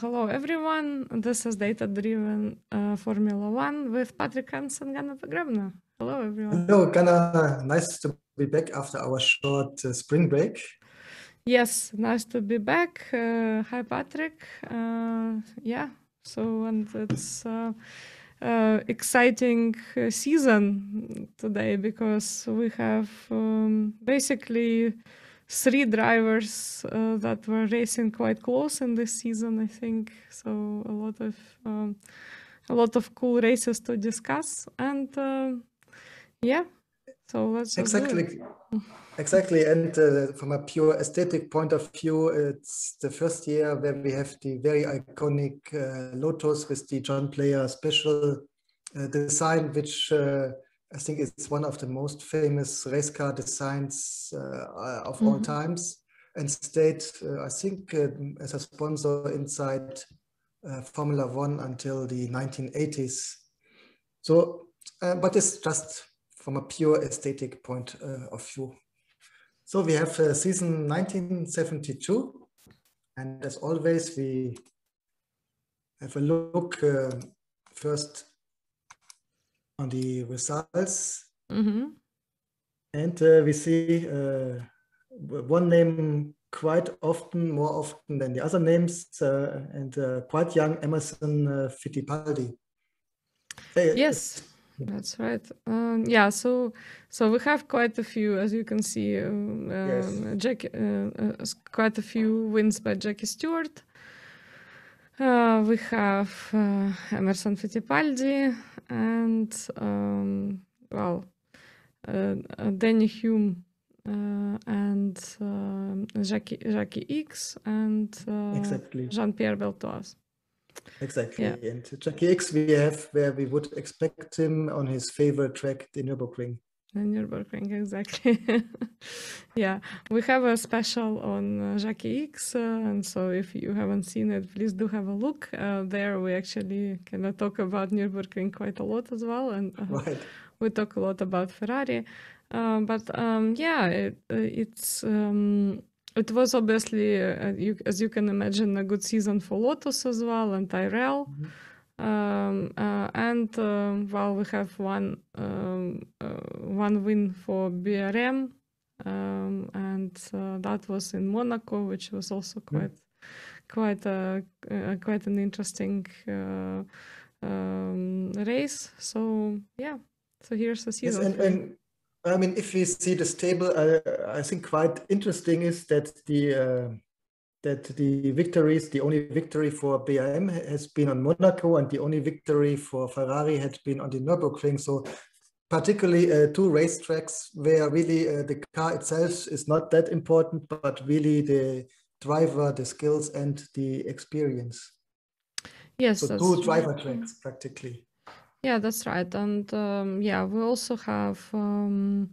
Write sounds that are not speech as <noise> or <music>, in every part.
Hello everyone. This is Data Driven uh, Formula One with Patrick Henz and Ganna Pogrebna. Hello everyone. Hello, Ganna. Nice to be back after our short uh, spring break. Yes, nice to be back. Uh, hi, Patrick. Uh, yeah, so and it's uh, uh, exciting season today because we have um, basically three drivers uh, that were racing quite close in this season, I think. So a lot of um, a lot of cool races to discuss, and uh, yeah. So let's exactly, <laughs> exactly. And uh, from a pure aesthetic point of view, it's the first year where we have the very iconic uh, Lotus with the John Player special uh, design, which uh, I think it's one of the most famous race car designs uh, of mm-hmm. all times and stayed, uh, I think, uh, as a sponsor inside uh, Formula One until the 1980s. So, uh, but it's just from a pure aesthetic point uh, of view. So we have season 1972, and as always, we have a look first on the results. Mm-hmm. And uh, we see uh, one name quite often, more often than the other names, uh, and uh, quite young Emerson uh, Fittipaldi. Yes. That's right. Um, yeah, so so we have quite a few, as you can see, um, yes. Um, Jackie, uh, quite a few wins by Jackie Stewart. Uh, we have uh, Emerson Fittipaldi and um, well, uh, Denny Hulme and Jackie Jackie Ickx and exactly. Jean-Pierre Beltoise. Exactly. Yeah. And Jackie Ickx, we have where we would expect him on his favorite track, the Nürburgring. The Nürburgring, exactly. <laughs> yeah, we have a special on uh, Jackie Ickx, uh, and so if you haven't seen it, please do have a look. Uh, there, we actually kind of talk about Nürburgring quite a lot as well, and uh, right. we talk a lot about Ferrari. Uh, but um, yeah, it, uh, it's um, it was obviously, you, as you can imagine, a good season for Lotus as well and Tyrrell. Mm-hmm. Um, uh, and uh, well, we have one um, uh, one win for BRM, um, and that was in Monaco, which was also quite quite a quite an interesting um, race. So yeah, so here's the season. Yes, and, and, I mean, if we see this table, I think quite interesting is that the that the victories, the only victory for BRM has been on Monaco and the only victory for Ferrari had been on the Nürburgring. So particularly uh, two racetracks where really uh, the car itself is not that important, but really the driver, the skills and the experience. Yes, so two driver tracks practically. Yeah, that's right. And um, yeah, we also have um,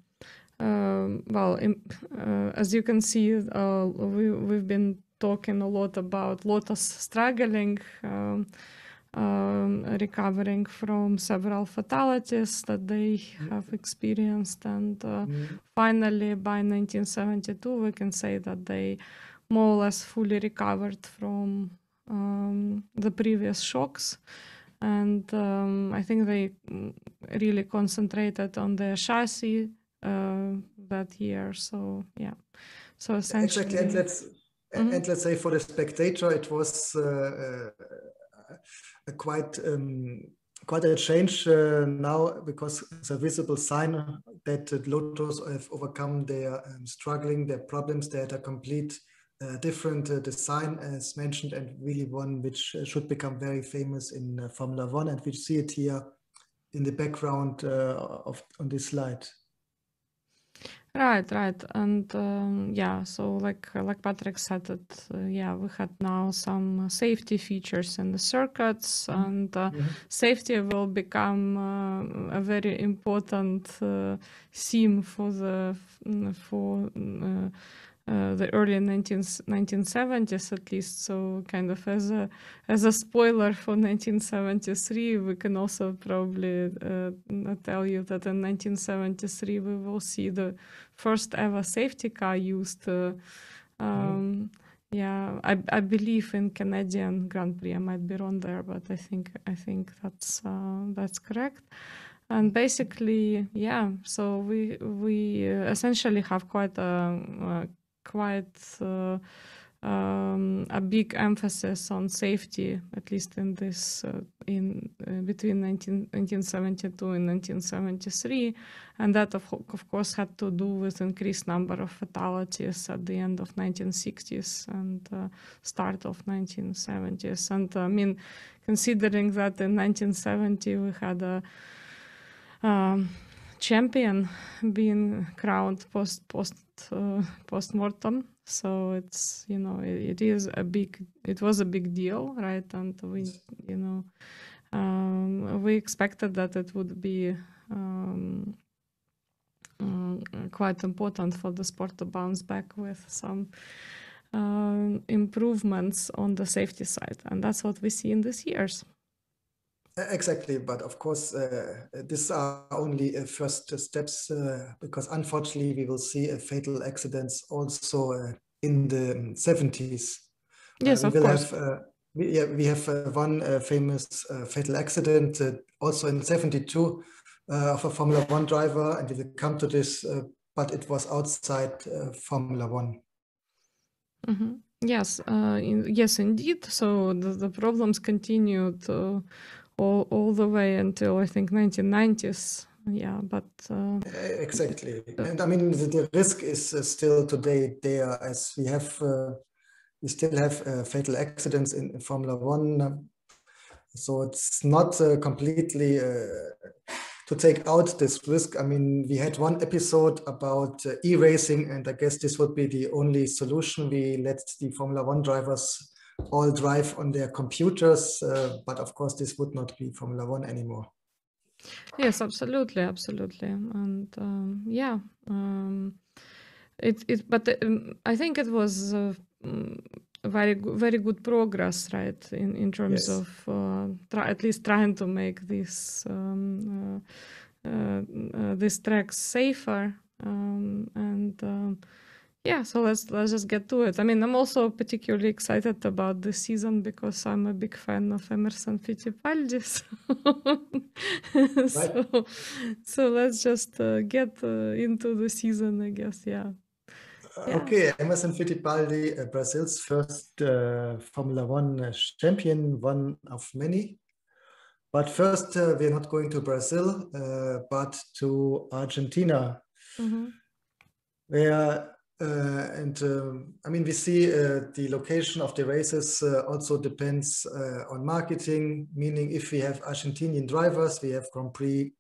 uh, well, in, uh, as you can see, uh, we, we've been talking a lot about Lotus struggling, um, um, recovering from several fatalities that they have experienced. And uh, mm. finally, by 1972, we can say that they more or less fully recovered from um, the previous shocks. And um, I think they mm, really concentrated on their chassis uh, that year. So, yeah. So essentially. Exactly. And Mm-hmm. And let's say for the spectator, it was uh, uh, a quite um, quite a change uh, now because it's a visible sign that Lotus have overcome their um, struggling, their problems. They had a complete uh, different uh, design, as mentioned, and really one which should become very famous in uh, Formula One. And we see it here in the background of on this slide. Right, right, and um, yeah, so like like Patrick said, that uh, yeah, we had now some safety features in the circuits, mm-hmm. and uh, mm-hmm. safety will become uh, a very important uh, theme for the for uh, the early 19, 1970s at least so kind of as a as a spoiler for 1973 we can also probably uh, tell you that in 1973 we will see the first ever safety car used uh, um, yeah, I I believe in Canadian Grand Prix. I might be wrong there, but I think I think that's uh, that's correct. And basically, yeah. So we we uh, essentially have quite a, a quite uh, um, a big emphasis on safety, at least in this uh, in uh, between 19, 1972 and 1973, and that of, of course had to do with increased number of fatalities at the end of 1960s and uh, start of 1970s. And I mean, considering that in 1970 we had a um, champion being crowned post post uh, post mortem so it's you know it, it is a big it was a big deal right? And we you know um, we expected that it would be um, um, quite important for the sport to bounce back with some uh, improvements on the safety side. And that's what we see in these years Exactly, but of course, uh, these are only uh, first steps uh, because unfortunately, we will see a fatal accidents also uh, in the 70s. Uh, yes, we of course. Have, uh, we, yeah, we have one famous fatal accident also in 72 of a Formula One driver, and we will come to this, but it was outside Formula One. Mm-hmm. Yes, in, yes, indeed. So the, the problems continued all, all the way until I think 1990s. Yeah, but uh, exactly, and I mean the, the risk is uh, still today there as we have uh, we still have uh, fatal accidents in, in, Formula One, so it's not uh, completely uh, to take out this risk. I mean, we had one episode about e-racing, and I guess this would be the only solution. We let the Formula One drivers all drive on their computers. Uh, but of course, this would not be Formula One anymore. Yes, absolutely, absolutely, and um, yeah, um, it it. But um, I think it was uh, mm, very very good progress, right? In in terms yes. of uh, try, at least trying to make these um, uh, uh, uh, these tracks safer um, and um, yeah so let's let's just get to it i mean i'm also particularly excited about the season because i'm a big fan of emerson fittipaldi <laughs> so, so, so, let's just uh, get uh, into the season i guess yeah uh, yeah. Okay, Emerson Fittipaldi, uh, Brazil's first uh, Formula One uh, champion, one of many. But first, uh, we're not going to Brazil, uh, but to Argentina, mm-hmm. where uh, and um, I mean, we see uh, the location of the races uh, also depends uh, on marketing, meaning if we have Argentinian drivers, we have Grand Prix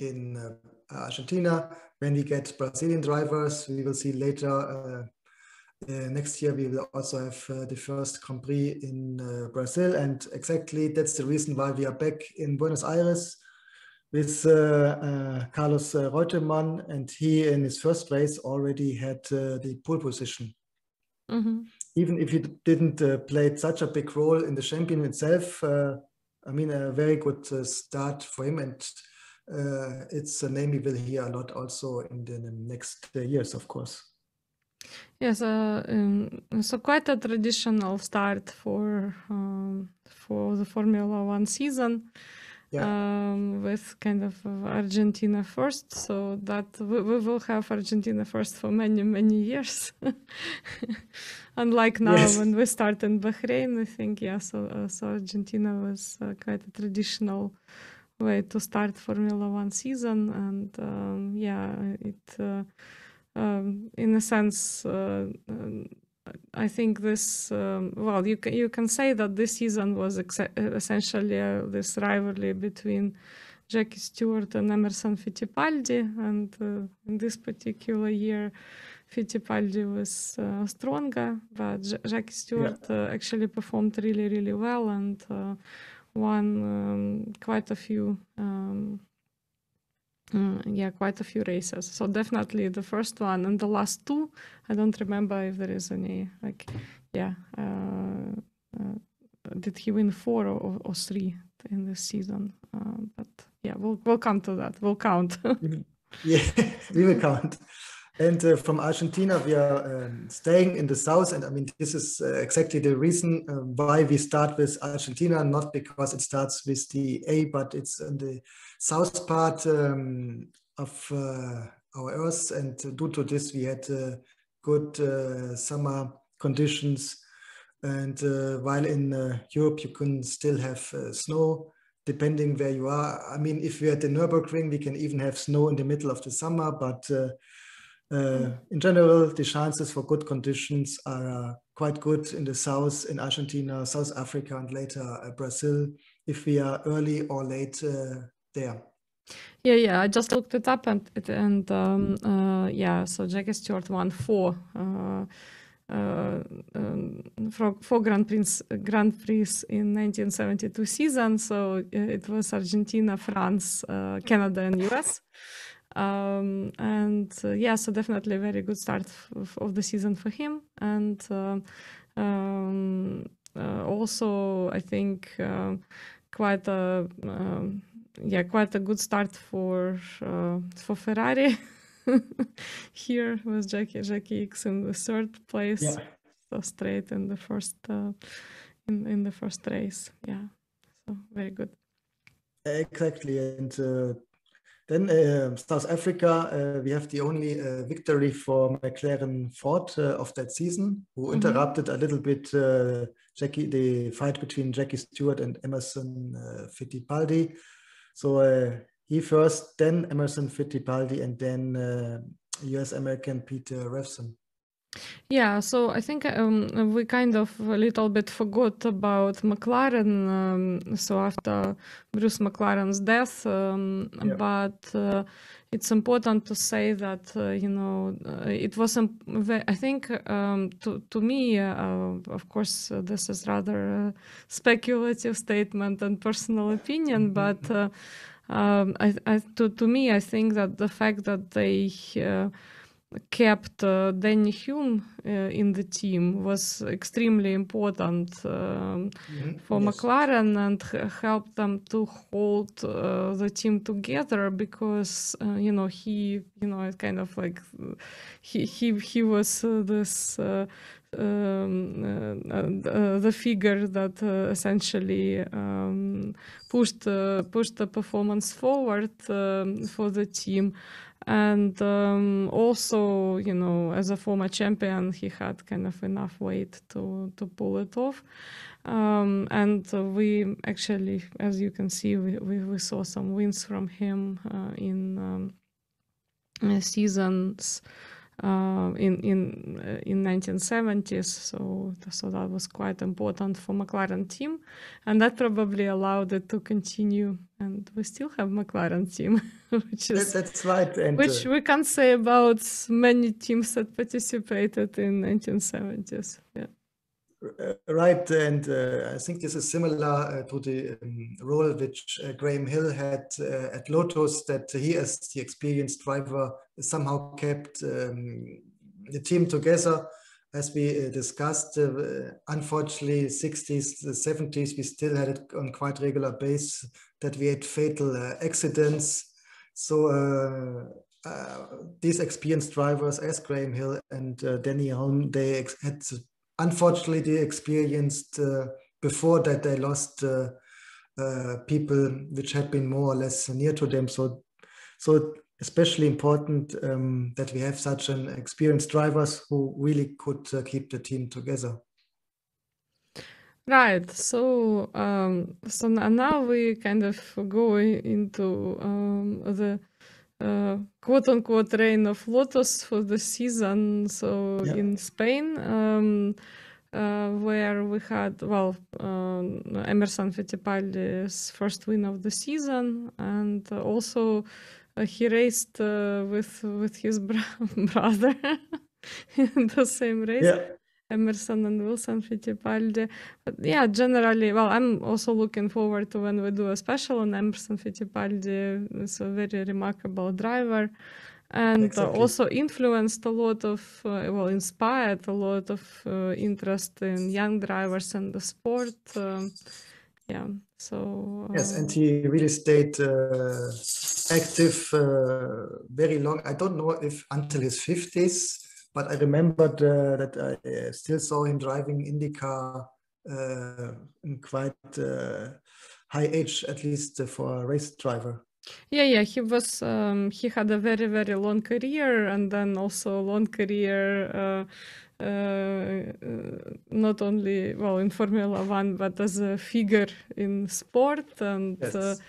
in uh, Argentina. When we get Brazilian drivers, we will see later uh, next year, we will also have the first Grand Prix in Brazil. And exactly that's the reason why we are back in Buenos Aires with uh, uh, Carlos uh, Reutemann, and he in his first race already had the pole position. Mm-hmm. Even if he didn't play such a big role in the champion itself, I mean, a very good start for him, and uh, it's a name we will hear a lot also in the next years, of course. Yes, uh, um, so quite a traditional start for um, for the Formula One season yeah. um, with kind of Argentina first. So that we, we, will have Argentina first for many, many years. <laughs> Unlike now yes. when we start in Bahrain, I think, yeah, so, uh, so Argentina was uh, quite a traditional way to start Formula One season. And um, yeah, it, uh, um, in a sense, uh, I think this um, well you can you can say that this season was essentially uh, this rivalry between Jackie Stewart and Emerson Fittipaldi, and uh, in this particular year, Fittipaldi was uh, stronger, but J- Jackie Stewart yeah. Uh, actually performed really really well and uh, won um, quite a few um, Mm, yeah, quite a few races. So definitely the first one and the last two. I don't remember if there is any like, yeah. Uh, uh, did he win four or, or three in this season? Uh, but yeah, we'll we'll come to that. We'll count. <laughs> yeah, <laughs> we will count. And uh, from Argentina, we are um, staying in the south. And I mean, this is uh, exactly the reason uh, why we start with Argentina, not because it starts with the A, but it's in the south part um, of uh, our Earth. And due to this, we had uh, good uh, summer conditions. And while in Europe, you can still have snow depending where you are. I mean, if we're at the Nürburgring, we can even have snow in the middle of the summer, but uh, in general, the chances for good conditions are uh, quite good in the south, in Argentina, South Africa, and later uh, Brazil, if we are early or late uh, there. Yeah, yeah. I just looked it up and and um, uh, yeah. So Jackie Stewart won four uh, um, for, for Grand Prix, Grand Prix in 1972 season. So it was Argentina, France, uh, Canada, and US. Um, and uh, yeah, so definitely a very good start of the season for him. And uh, um, uh, also, I think quite a um, yeah, quite a good start for for Ferrari. <laughs> here was Jackie Jackie Ickx in the third place. Yeah. So straight in the first uh, in in the first race. Yeah. So very good. Exactly, and uh, then uh, South Africa, uh, we have the only uh, victory for McLaren Ford uh, of that season, who mm-hmm. interrupted a little bit Jackie the fight between Jackie Stewart and Emerson Fittipaldi. So he first, then Emerson Fittipaldi, and then uh, US American Peter Revson. Yeah, so I think um, we kind of a little bit forgot about McLaren. Um, so after Bruce McLaren's death, um, yeah. but uh, it's important to say that uh, you know uh, it was I think um, to to me, uh, of course, this is rather a speculative statement and personal opinion, mm-hmm. but uh, um, I, I, to, to me, I think that the fact that they uh, kept uh, Denny Hulme uh, in the team was extremely important um, mm-hmm. for yes. McLaren and helped them to hold uh, the team together because you know he you know it kind of like he he he was this um, uh, uh, the figure that uh, essentially um, pushed pushed the performance forward um, for the team and um, also you know as a former champion he had kind of enough weight to to pull it off. Um, and we actually as you can see we, we, we saw some wins from him uh, in um, seasons uh, in in uh, in 1970s. So so that was quite important for McLaren team, and that probably allowed it to continue. And we still have McLaren team, <laughs> which is that's right. And, which uh, we can't say about many teams that participated in 1970s. Yeah. Uh, right, and uh, I think this is similar uh, to the um, role which uh, Graham Hill had uh, at Lotus, that he, as the experienced driver, somehow kept um, the team together. As we uh, discussed, unfortunately, 60s, 70s, we still had it on quite regular base that we had fatal accidents. So these experienced drivers, as Graham Hill and Denny Hulme, they had unfortunately they experienced uh, before that they lost uh, uh, people which had been more or less near to them. So, so especially important um, that we have such an experienced drivers who really could uh, keep the team together. Right. So, um, so now we kind of go into um, the uh, quote unquote reign of Lotus for the season. So yeah. in Spain, um, uh, where we had well um, Emerson Fittipaldi's first win of the season, and also uh, he raced uh, with with his br- <laughs> brother <laughs> in the same race. Yeah. Emerson and Wilson Fittipaldi. But yeah, generally, well, I'm also looking forward to when we do a special on Emerson Fittipaldi. It's a very remarkable driver and exactly. also influenced a lot of, uh, well, inspired a lot of uh, interest in young drivers and the sport. Um, yeah so yes and he really stayed active very long i don't know if until his 50s but I remembered uh, that I still saw him driving IndyCar uh, in quite uh, high age, at least for a race driver. Yeah, yeah, he was. Um, he had a very, very long career, and then also a long career. Uh, uh, uh, not only well in Formula One, but as a figure in sport, and yes.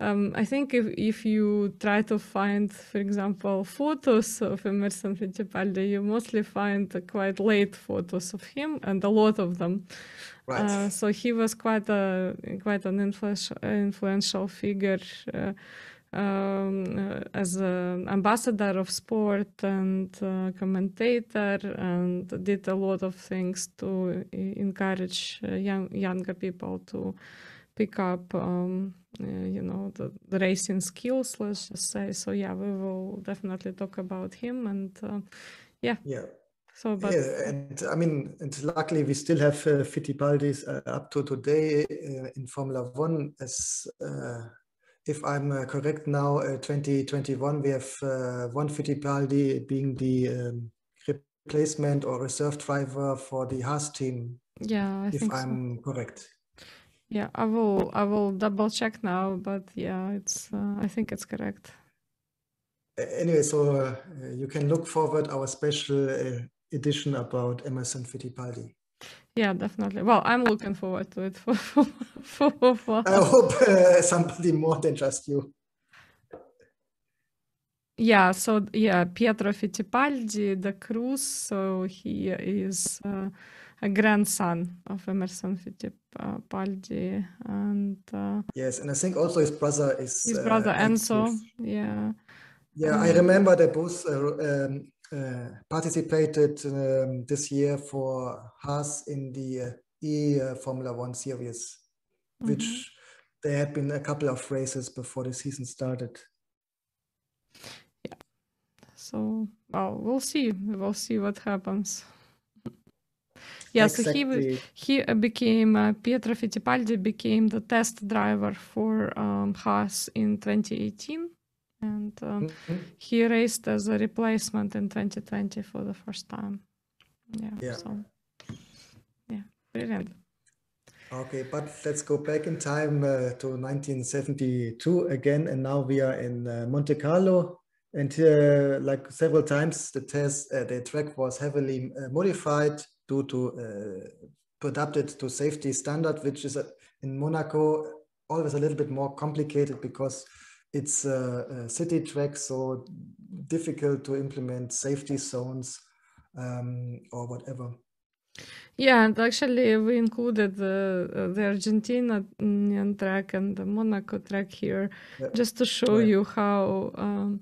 Um, I think if, if you try to find, for example, photos of Emerson Fittipaldi, you mostly find quite late photos of him and a lot of them. Right. Uh, so he was quite a quite an influential influential figure uh, um, uh, as an ambassador of sport and uh, commentator, and did a lot of things to encourage uh, young younger people to pick up. Um, uh, you know the, the, racing skills let's just say so yeah we will definitely talk about him and uh, yeah yeah so but yeah, and i mean and luckily we still have uh, fittipaldis uh, up to today uh, in formula one as uh, if i'm uh, correct now 2021 we have one fittipaldi being the um, replacement or reserve driver for the haas team yeah I if i'm so. correct yeah, I will I will double check now, but yeah, it's uh, I think it's correct. Anyway, so uh, you can look forward our special uh, edition about Emerson Fittipaldi. Yeah, definitely. Well, I'm looking forward to it. <laughs> For, for, for, for. I hope uh, somebody more than just you. Yeah, so yeah, Pietro Fittipaldi, da Cruz. So he is uh, a grandson of Emerson Fittipaldi, and uh, yes, and I think also his brother is his brother uh, Enzo. Yeah, yeah, I remember they both uh, um, uh, participated um, this year for Haas in the uh, E Formula One series, mm-hmm. which there had been a couple of races before the season started. Yeah, so well, we'll see. We'll see what happens. Yeah, exactly. so he he uh, became uh, Pietro Fittipaldi became the test driver for um, Haas in 2018, and um, mm-hmm. he raced as a replacement in 2020 for the first time. Yeah. yeah. So, yeah, brilliant. Okay, but let's go back in time uh, to 1972 again, and now we are in uh, Monte Carlo. And uh, like several times, the test, uh, the track was heavily modified due to uh, to adapt it to safety standard, which is a, in Monaco always a little bit more complicated because it's a, a city track, so difficult to implement safety zones um, or whatever. Yeah, and actually we included the uh, the Argentinian track and the Monaco track here yeah. just to show yeah. you how um,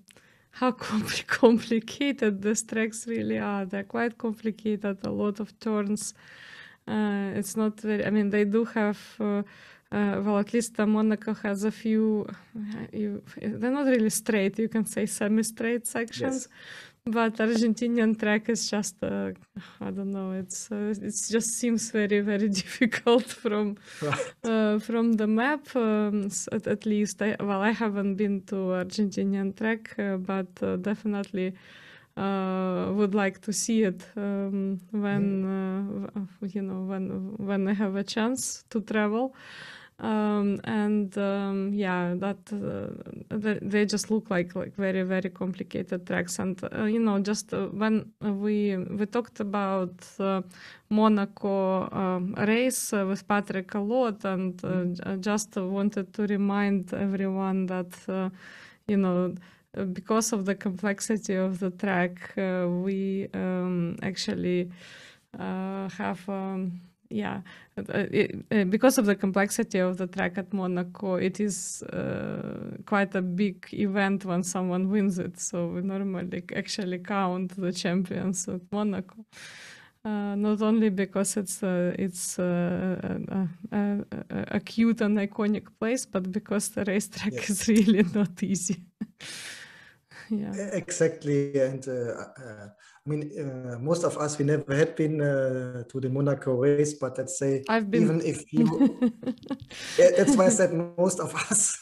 how compl- <laughs> complicated these tracks really are. They're quite complicated, a lot of turns. Uh, it's not very, I mean, they do have, uh, uh, well, at least Monaco has a few, you, they're not really straight, you can say semi straight sections. Yes but Argentinian track is just uh, I don't know it's uh, it just seems very very <laughs> difficult from uh, from the map um, at, at, least. I, well I haven't been to Argentinian track uh, but uh, definitely uh, would like to see it um, when you know when when I have a chance to travel um, and um, yeah that uh, they just look like like very very complicated tracks and uh, you know just uh, when we we talked about uh, Monaco um, race uh, with Patrick a lot and mm-hmm. just wanted to remind everyone that you know because of the complexity of the track we um, actually have um, yeah, uh, it, uh, because of the complexity of the track at Monaco, it is uh, quite a big event when someone wins it. So we normally actually count the champions at Monaco. Uh, not only because it's uh, it's uh, a, cute and iconic place, but because the racetrack yes. is <laughs> really not easy. <laughs> yeah. Exactly, and I mean, uh, most of us we never had been uh, to the Monaco race, but let's say I've been. even if you, <laughs> yeah, that's why I said most of us.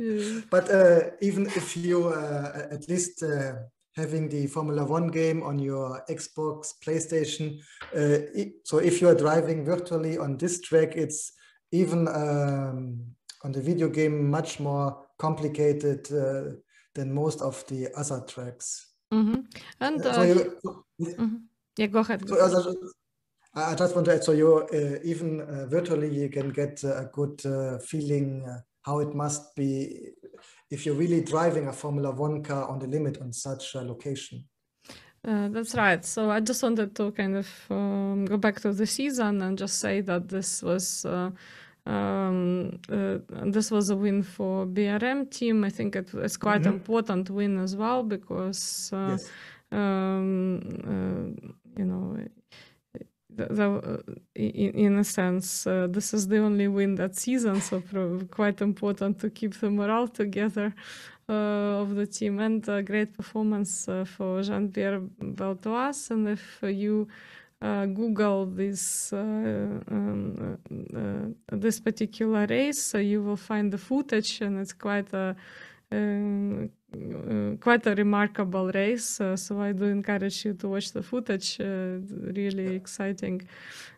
Yeah. <laughs> But uh, even if you uh, at least having the Formula One game on your Xbox, PlayStation, so if you are driving virtually on this track, it's even um, on the video game much more complicated than most of the other tracks. Mm-hmm. And so uh, you, mhm. yeah, go ahead. so as I, just want to add, so you uh, even uh, virtually you can get a good uh, feeling uh, how it must be if you're really driving a Formula One car on the limit on such a location. Uh, that's right. So I just wanted to kind of um, go back to the season and just say that this was uh, um, uh, this was a win for BRM team. I think it, it's quite Mhm. important win as well because uh, Yes. um, uh, you know, the, the, uh, in, in a sense, uh, this is the only win that season, so pro- quite important to keep the morale together uh, of the team and a great performance uh, for Jean-Pierre Beltoise. And if you Google this um, this particular race, so you will find the footage, and it's quite a quite a remarkable race. So I do encourage you to watch the footage. Really exciting,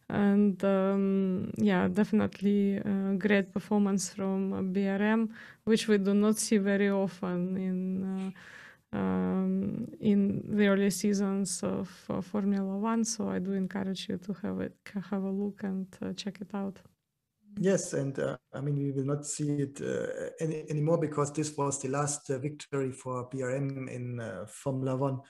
and um, yeah, definitely uh, great performance from BRM, which we do not see very often in. Uh, um, in the early seasons of uh, Formula One, so I do encourage you to have it, have a look and uh, check it out. Yes, and uh, I mean we will not see it uh, any, anymore because this was the last uh, victory for BRM in uh, Formula One.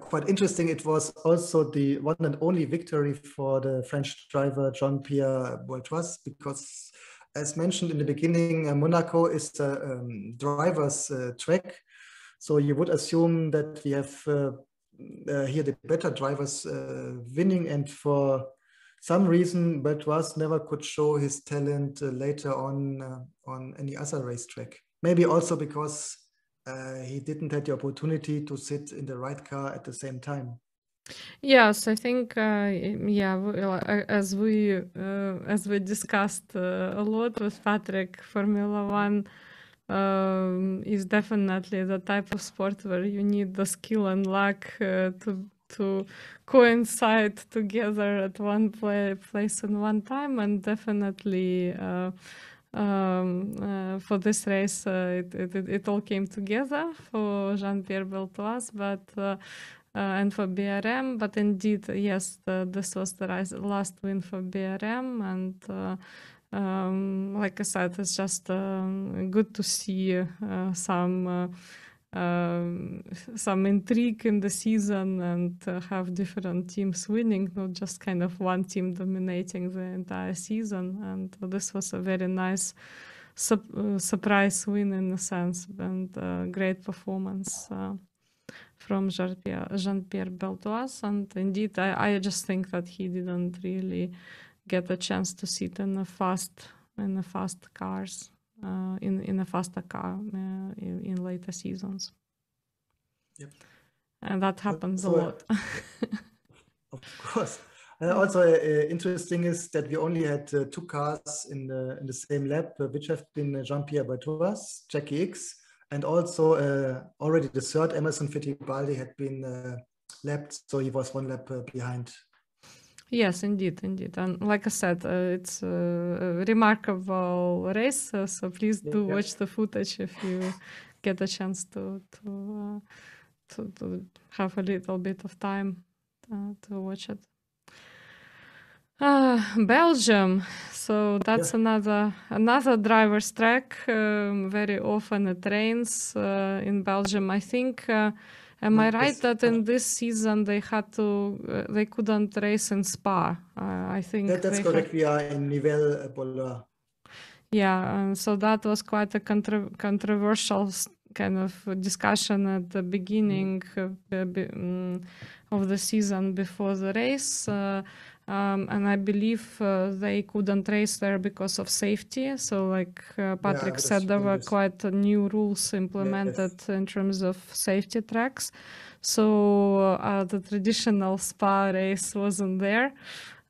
Quite interesting. It was also the one and only victory for the French driver Jean-Pierre Beltoise because, as mentioned in the beginning, Monaco is a um, driver's track. So you would assume that we have here the better drivers winning, and for some reason Beltoise never could show his talent uh, later on uh, on any other racetrack. Maybe also because uh, he didn't have the opportunity to sit in the right car at the same time. Yes, I think uh, yeah, as we uh, as we discussed uh, a lot with Patrick, Formula One um, is definitely the type of sport where you need the skill and luck to to coincide together at one play, place and one time and definitely uh, um, uh, for this race uh, it, it, it, all came together for Jean-Pierre Beltoise but uh, and for BRM but indeed yes this was the last win for BRM and uh, um, like I said it's just um, good to see uh, some um, some intrigue in the season and uh, have different teams winning, not just kind of one team dominating the entire season. And this was a very nice su- uh, surprise win in a sense and uh, great performance. Uh, from Jean-Pierre, Jean-Pierre Beltoise, and indeed, I, I just think that he didn't really get a chance to sit in the fast in the fast cars uh, in in a faster car uh, in, in, later seasons. Yep. And that happens so, a lot. <laughs> of course. Uh, also, uh, interesting is that we only had uh, two cars in the in the same lap, uh, which have been Jean-Pierre Beltoise, Jackie Ickx, and also already the third Emerson Fittipaldi had been lapped, so he was one lap behind Yes, indeed, indeed. And like I said, uh, it's a remarkable race. Uh, so please do yeah. watch the footage if you get a chance to to, uh, to, to have a little bit of time uh, to watch it. Uh, Belgium. So that's yeah. another another driver's track. Um, very often it rains uh, in Belgium. I think Am I right that in this season they had to, uh, they couldn't race in Spa? Uh, I think that, that's correct. Had... We are in Nivelles, Baulers. Yeah, and so that was quite a controversial kind of discussion at the beginning of, um, of the season before the race. Uh, Um, and I believe uh, they couldn't race there because of safety. So, like uh, Patrick yeah, said, there were quite new rules implemented yes. in terms of safety tracks. So uh, the traditional Spa race wasn't there.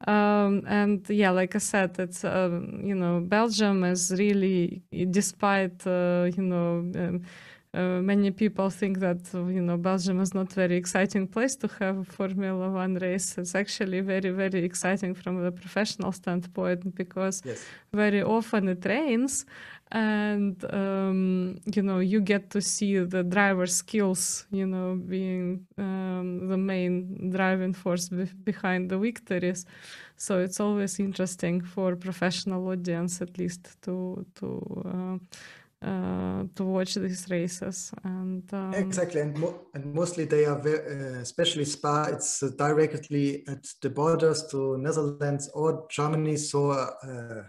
Um, and yeah, like I said, it's um, you know Belgium is really, despite uh, you know. Uh, many people think that you know Belgium is not very exciting place to have a Formula One race. It's actually very very exciting from the professional standpoint because yes. very often it rains, and um, you know you get to see the driver skills. You know being um, the main driving force be behind the victories. So it's always interesting for professional audience at least to to. Uh, uh, to watch these races and um, exactly and, mo and mostly they are very, uh, especially spa it's uh, directly at the borders to netherlands or germany. So uh,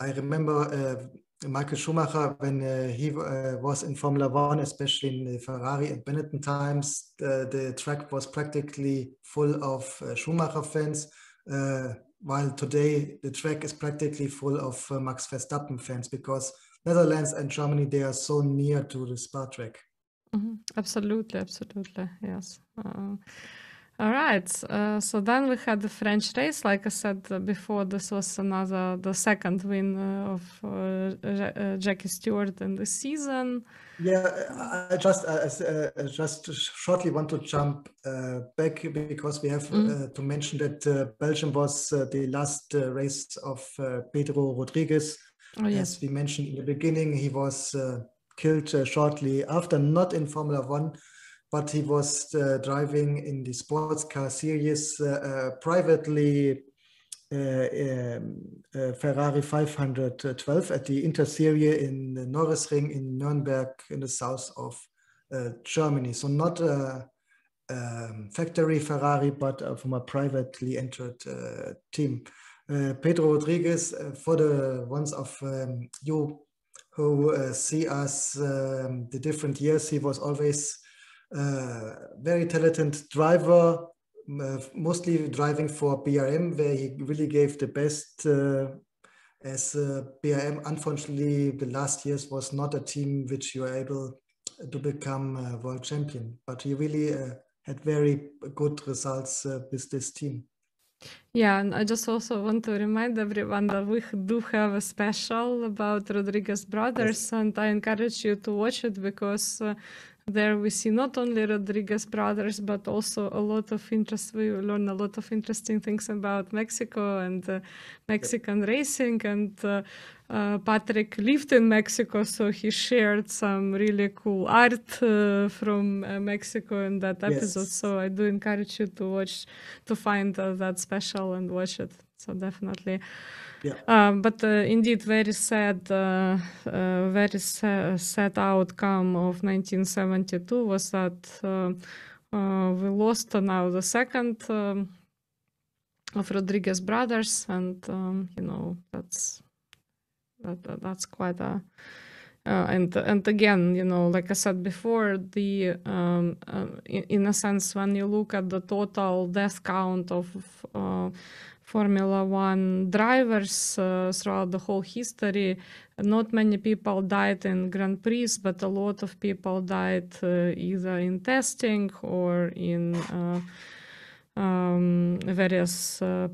i remember uh, michael schumacher when uh, he was in formula one especially in the ferrari and benetton times the, the track was practically full of schumacher fans while today the track is practically full of max verstappen fans because Netherlands and Germany, they are so near to the Spa track. Mm-hmm. Absolutely, absolutely, yes. Uh, all right. Uh, so then we had the French race. Like I said before, this was another, the second win uh, of uh, uh Jackie Stewart in the season. Yeah, I just uh, just shortly want to jump back because we have mm. to mention that Belgium was the last race of Pedro Rodriguez Oh, yes. As we mentioned in the beginning, he was uh, killed uh, shortly after, not in Formula One, but he was uh, driving in the sports car series uh, uh, privately. Uh, um, Ferrari 512 at the Interserie in Norrisring in Nuremberg in the south of Germany. So not a um, factory Ferrari, but from a privately entered team. Uh, Pedro Rodriguez, uh, for the ones of um, you who uh, see us um, the different years, he was always very talented driver, mostly driving for BRM, where he really gave the best as uh, BRM, unfortunately, the last years was not a team which you were able to become a world champion. But he really uh, had very good results uh, with this team. Yeah, and I just also want to remind everyone that we do have a special about Rodriguez brothers, yes. and I encourage you to watch it because uh, there we see not only Rodriguez brothers, but also a lot of interest. We learn a lot of interesting things about Mexico and uh, Mexican racing. And uh, uh, Patrick lived in Mexico, so he shared some really cool art uh, from uh, Mexico in that episode. Yes. So I do encourage you to watch, to find uh, that special and watch it. So definitely. Yeah. Um, but uh, indeed, very sad, very sa- sad outcome of 1972 was that we lost now the second um, of Rodriguez brothers, and um, you know that's that, that, that's quite a. Uh, and and again, you know, like I said before, the um, uh, in, in, a sense, when you look at the total death count of uh, Formula One drivers uh, throughout the whole history. Not many people died in Grand Prix, but a lot of people died uh, either in testing or in uh, um, various uh,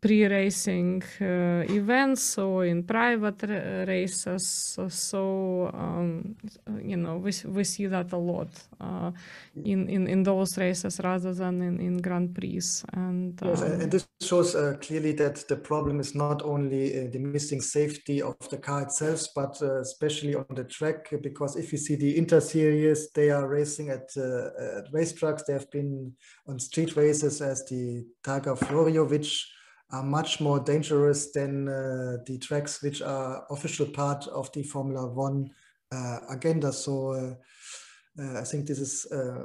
pre-racing uh, events or in private races. So um, you know we, we see that a lot uh, in, in in those races rather than in, in Grand Prix. And, yes, and this shows uh, clearly that the problem is not only uh, the missing safety of the car itself, but uh, especially on the track. Because if you see the Inter Series, they are racing at, at racetracks. They have been on street races as the Targa Florio, which are much more dangerous than uh, the tracks which are official part of the Formula One uh, agenda. So uh, uh I think this is uh,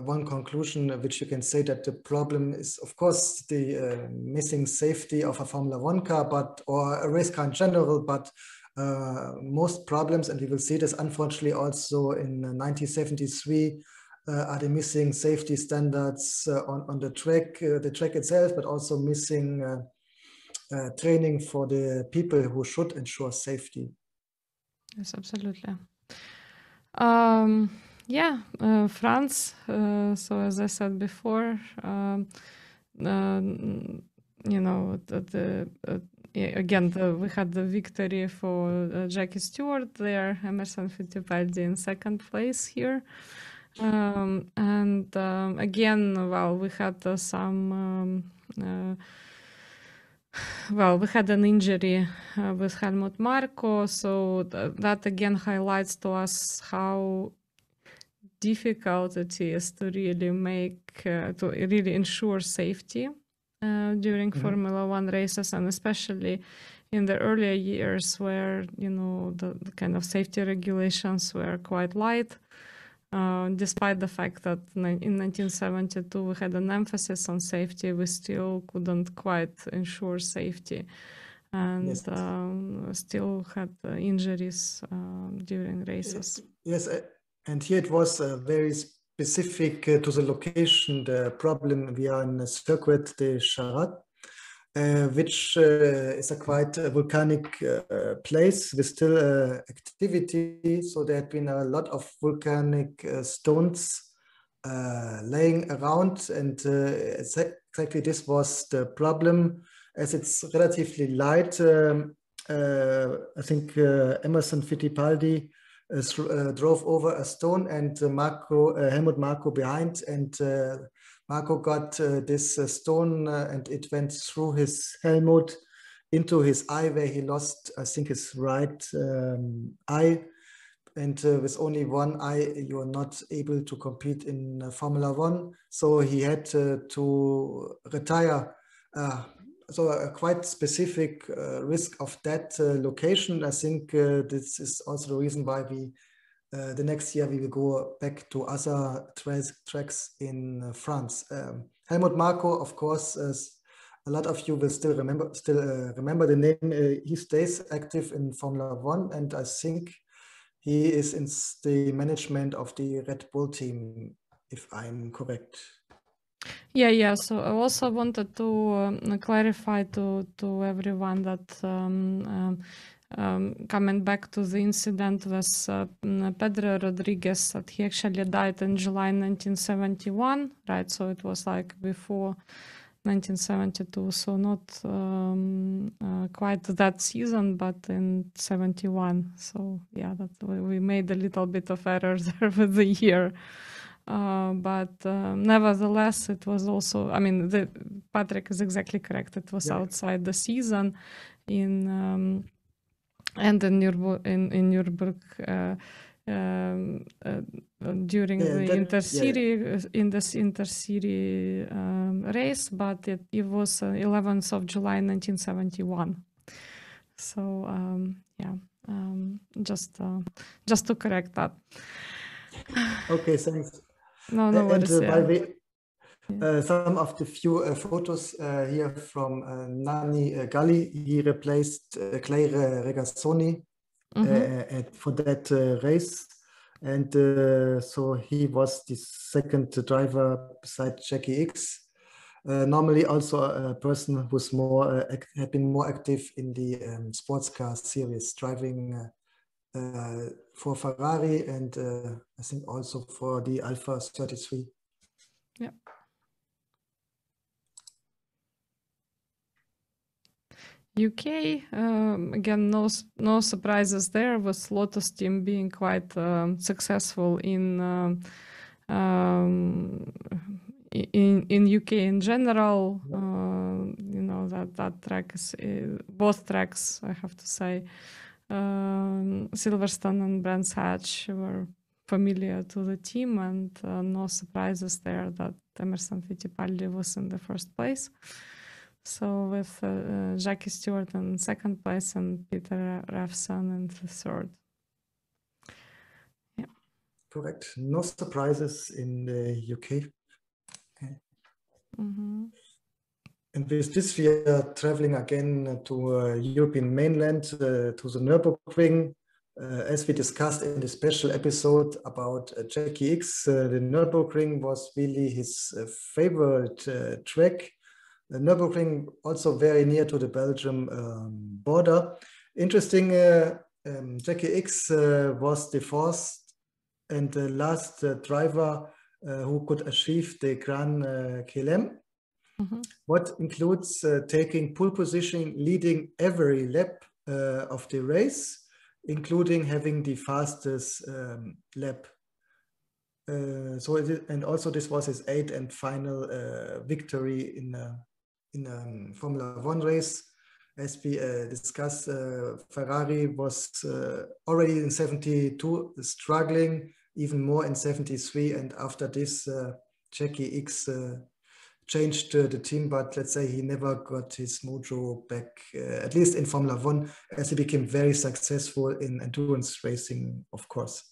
one conclusion which you can say that the problem is, of course, the uh, missing safety of a Formula One car, but or a race car in general, but most problems, and we will see this unfortunately also in 1973 Uh, are they missing safety standards uh, on, on the track, uh, the track itself, but also missing training for the people who should ensure safety? Yes, absolutely. Um, yeah, uh, France. Uh, so as I said before, um, uh, you know, the, uh, again the, we had the victory for uh, Jackie Stewart there, Emerson Fittipaldi in second place here. Um, and um, again, well, we had uh, some. Um, well, we had an injury uh, with Helmut Marko, so th- that again highlights to us how difficult it is to really make uh, to really ensure safety uh, during mm-hmm. Formula One races, and especially in the earlier years where you know the, the kind of safety regulations were quite light. Uh, despite the fact that in 1972 we had an emphasis on safety, we still couldn't quite ensure safety and yes. um, still had uh, injuries uh, during races. Yes, and here it was uh, very specific uh, to the location, the problem we are in the circuit de Charade, which uh, is a quite volcanic uh, place with still uh, activity. So there had been a lot of volcanic stones laying around, and exactly this was the problem, as it's relatively light. Um, I think Emerson Fittipaldi uh, drove over a stone and uh, Marko, uh, Helmut Marko behind and Marko got this stone and it went through his helmet into his eye where he lost, I think, his right um, eye. And uh, with only one eye, you are not able to compete in uh, Formula One. So he had uh, to retire so a quite specific uh, risk of that uh, location. I think uh, this is also the reason why we uh, the next year we will go back to other tra tracks in uh, France. Um, Helmut Marko, of course, a lot of you will still remember still uh, remember the name. he stays active in Formula One, and I think he is in the management of the Red Bull team, if I'm correct. Yeah, yeah. So I also wanted to um, clarify to to everyone that um, um, um coming back to the incident with uh, Pedro Rodriguez, that he actually died in July 1971, right? So it was like before 1972, so not um, uh, quite that season, but in 71. So yeah, that we made a little bit of error <laughs> there with the year. Uh, but uh, nevertheless, it was also. I mean, the, Patrick is exactly correct. It was yeah. outside the season, in um, and in Nürburg, in, in uh, um, uh, during yeah, the that, Interserie yeah. in this Interserie um, race, but it, it was 11th of July 1971. So um, yeah, um, just just to correct that. Okay, thanks. No, no, and uh, the uh, some of the few uh, photos uh, here from uh, Nanni uh, Galli, he replaced Clay Regazzoni mm -hmm. at, for that race. And so he was the second driver beside Jackie Ickx. normally also a person who's more had been more active in the um, sports car series, driving uh, for Ferrari and uh, I think also for the Alfa 33. Yeah. UK um, again, no no surprises there. With Lotus team being quite um, successful in um, um in in UK in general. Uh, you know that that track is uh, both tracks. I have to say um, Silverstone and Brands Hatch were familiar to the team, and uh, no surprises there that Emerson Fittipaldi was in the first place. So with uh, uh, Jackie Stewart in second place and Peter Revson in the third. Yeah. Correct. No surprises in the UK. Okay. Mm-hmm. And with this, we are traveling again to uh, European mainland, uh, to the Nürburgring, Uh, as we discussed in the special episode about uh, Jackie Ickx, uh, the Nürburgring was really his uh, favorite uh, track. The Nürburgring also very near to the Belgium um, border. Interesting, uh, um, Jackie Ickx was the first and the last driver who could achieve the Grand Chelem. Mm -hmm. What includes taking pole position, leading every lap of the race including having the fastest um, lap. Uh, so it and also this was his eighth and final uh, victory in a, in um, Formula One race. As we uh, discussed, uh, Ferrari was uh, already in 72 struggling, even more in 73. And after this, uh, Jackie Ickx changed uh, the team, but let's say he never got his mojo back, at least in Formula One, as he became very successful in endurance racing, of course.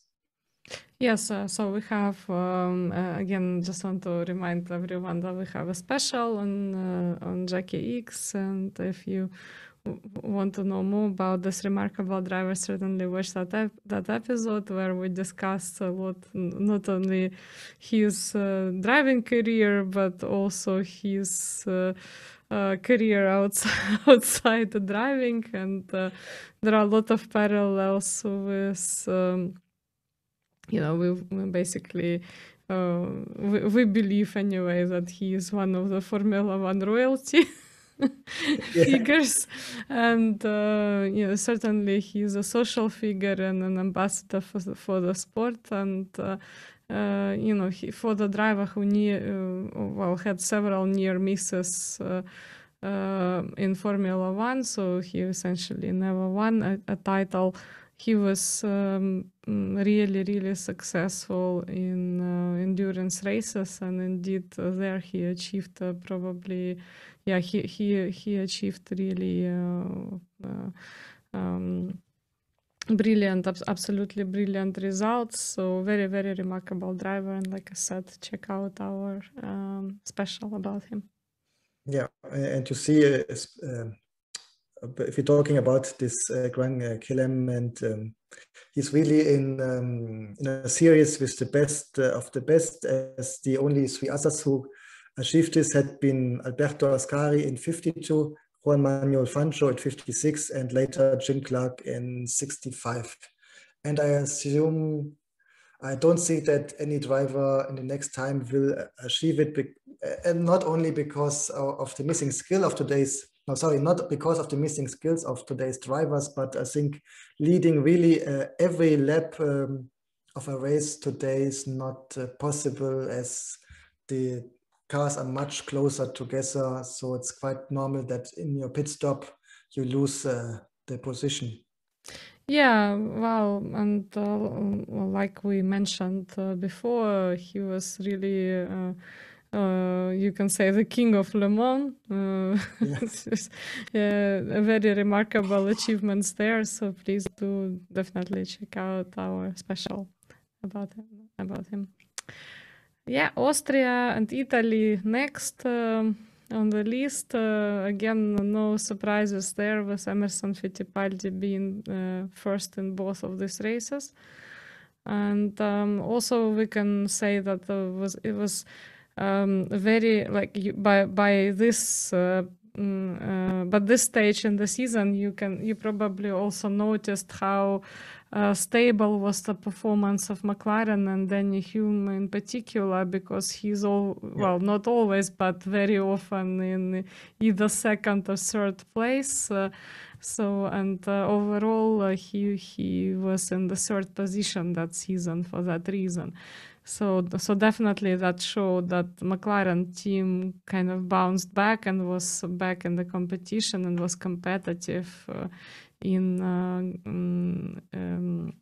Yes, uh, so we have um, uh, again. Just want to remind everyone that we have a special on uh, on Jackie Ickx, and if you want to know more about this remarkable driver, certainly watch that ep that episode where we discussed a lot, not only his uh, driving career but also his uh, uh, career outside <laughs> outside driving, and uh, there are a lot of parallels with, um, you know, we, we basically. Uh, we, we believe anyway that he is one of the Formula One royalty. <laughs> <laughs> figures and uh, you know certainly he's a social figure and an ambassador for the, for the sport and uh, uh, you know he, for the driver who near uh, well had several near misses uh, uh, in Formula One so he essentially never won a, a title he was um, really really successful in endurance races and indeed there he achieved probably yeah, he he he achieved really uh, uh, um, brilliant, absolutely brilliant results. So very very remarkable driver, and like I said, check out our um, special about him. Yeah, and to see, uh, if you're talking about this uh, Grand uh, and um, he's really in um, in a series with the best uh, of the best, as the only three others who achieved this had been Alberto Ascari in 52, Juan Manuel Fangio in 56, and later Jim Clark in 65. And I assume, I don't see that any driver in the next time will achieve it, and not only because of the missing skill of today's, no, sorry, not because of the missing skills of today's drivers, but I think leading really uh, every lap um, of a race today is not uh, possible as the cars are much closer together. So it's quite normal that in your pit stop, you lose uh, the position. Yeah, well, and uh, like we mentioned uh, before, he was really, uh, you can say, the king of Le Mans. Uh, yes. <laughs> yeah, very remarkable achievements there. So please do definitely check out our special about him. About him. Yeah, Austria and Italy next uh, on the list. Uh, again, no surprises there with Emerson Fittipaldi being uh, first in both of these races. And um, also, we can say that was it was um, very like you, by by this uh, mm, uh, but this stage in the season, you can you probably also noticed how uh, stable was the performance of McLaren and Denny Hulme in particular because he's all well not always but very often in either second or third place. Uh, so and uh, overall uh, he he was in the third position that season for that reason. So so definitely that showed that McLaren team kind of bounced back and was back in the competition and was competitive uh, in uh, mm, um,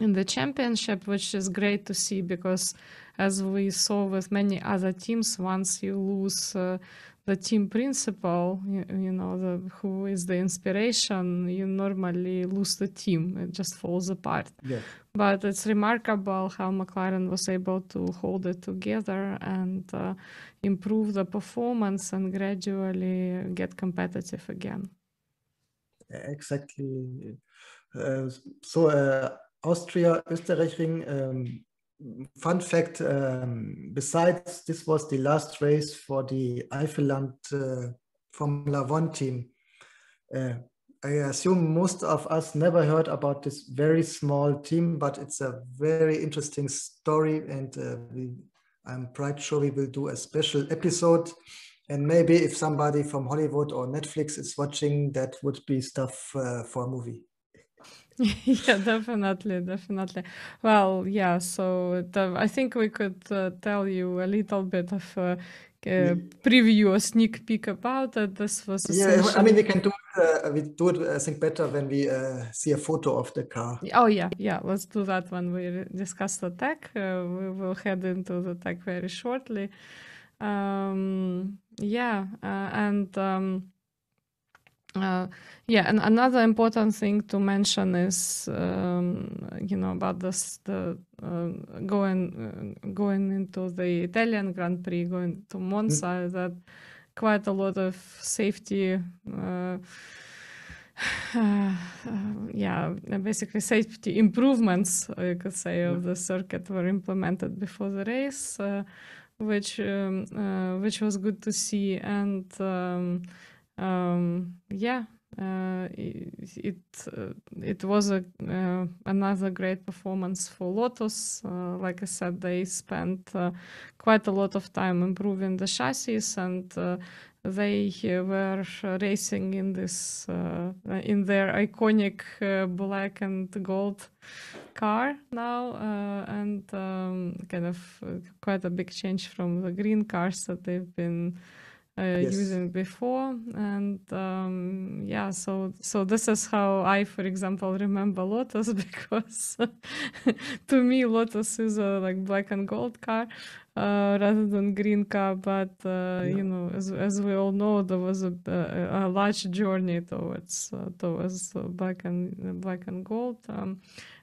in the championship, which is great to see because, as we saw with many other teams, once you lose uh, the team principal, you, you know, the, who is the inspiration, you normally lose the team. It just falls apart. Yeah. But it's remarkable how McLaren was able to hold it together and uh, improve the performance and gradually get competitive again exactly Uh, so uh, Austria, Österreichring. Um, fun fact: um, besides, this was the last race for the Eifelland uh, Formula One team. Uh, I assume most of us never heard about this very small team, but it's a very interesting story, and uh, we, I'm quite sure we will do a special episode. And maybe if somebody from Hollywood or Netflix is watching, that would be stuff uh, for a movie. <laughs> yeah, definitely, definitely. Well, yeah. So the, I think we could uh, tell you a little bit of a, a preview, a sneak peek about it. This was yeah. I mean, we can do uh, we do it. I think better when we uh, see a photo of the car. Oh yeah, yeah. Let's do that when we discuss the tech. Uh, we will head into the tech very shortly. Um, yeah, uh, and. Um, uh, yeah, and another important thing to mention is, um, you know, about this the uh, going uh, going into the Italian Grand Prix, going to Monza, mm. that quite a lot of safety. Uh, <sighs> yeah, basically safety improvements, you could say, of the circuit were implemented before the race, uh, which um, uh, which was good to see, and um, um, yeah, uh, it it, uh, it was a uh, another great performance for Lotus. Like I said, they spent quite a lot of time improving the chassis, and they were racing in this in their iconic black and gold car now, and um, kind of quite a big change from the green cars that they've been yes. using before and um, yeah so so this is how i for example remember lotus <laughs> because <laughs> to me lotus is a like black and gold car uh, rather than green car but uh, yeah. you know as, as we all know there was a, a, a large journey towards uh, towards black and black and gold um,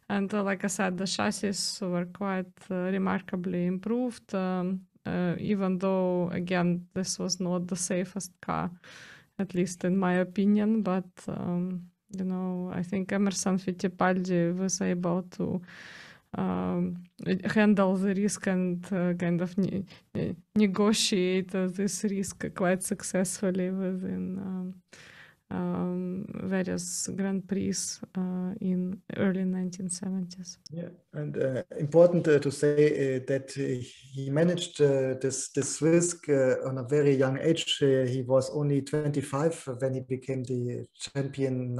and uh, like I said, the chassis were quite uh, remarkably improved. Um, uh, even though again this was not the safest car at least in my opinion but um, you know i think emerson fittipaldi was able to um, handle the risk and uh, kind of ne- negotiate this risk quite successfully within um, um, various Grand Prix uh, in early 1970s. Yeah, and uh, important uh, to say uh, that he managed uh, this this risk uh, on a very young age. he was only 25 when he became the champion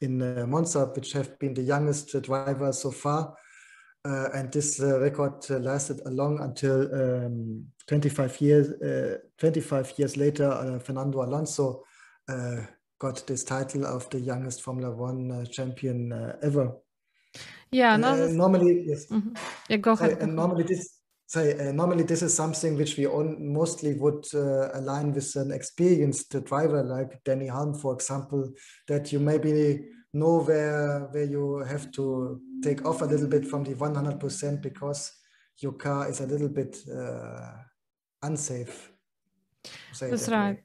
in Monza, which have been the youngest driver so far. and this record lasted along until um, 25 years. 25 years later, Fernando Alonso uh, got this title of the youngest Formula One uh, champion uh, ever. Yeah, no, normally yes. Mm-hmm. Yeah, go ahead. and normally this. Say, uh, normally this is something which we on, mostly would uh, align with an experienced driver like Denny Hulme, for example, that you maybe know where where you have to take off a little bit from the 100% because your car is a little bit uh, unsafe. That's that right. Way.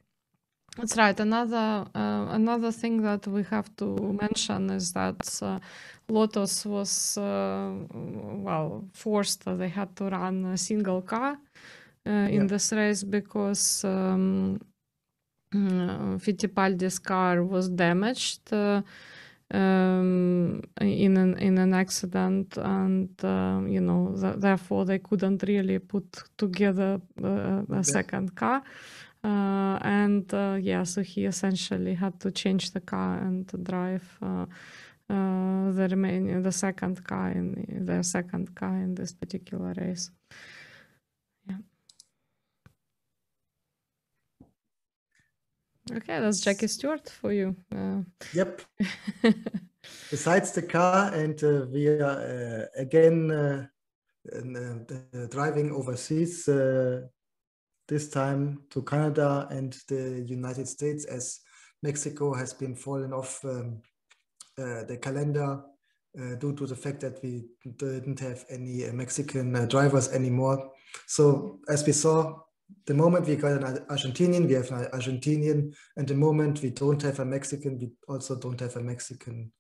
That's right. Another uh, another thing that we have to mention is that uh, Lotus was uh, well forced. They had to run a single car uh, in yeah. this race because um, uh, Fittipaldi's car was damaged. Uh, um, in an in an accident, and you know, th- therefore they couldn't really put together a second car. Uh, and uh, yeah, so he essentially had to change the car and drive uh, uh, the remaining, the second car in the second car in this particular race. Yeah. Okay, that's Jackie Stewart for you. Uh, yep. <laughs> Besides the car, and uh, we are again driving overseas this time to Canada and the United States as Mexico has been falling off um, uh, the calendar uh, due to the fact that we didn't have any uh, Mexican uh, drivers anymore. So as we saw, the moment we got an Argentinian, we have an Argentinian, and the moment we don't have a Mexican, we also don't have a Mexican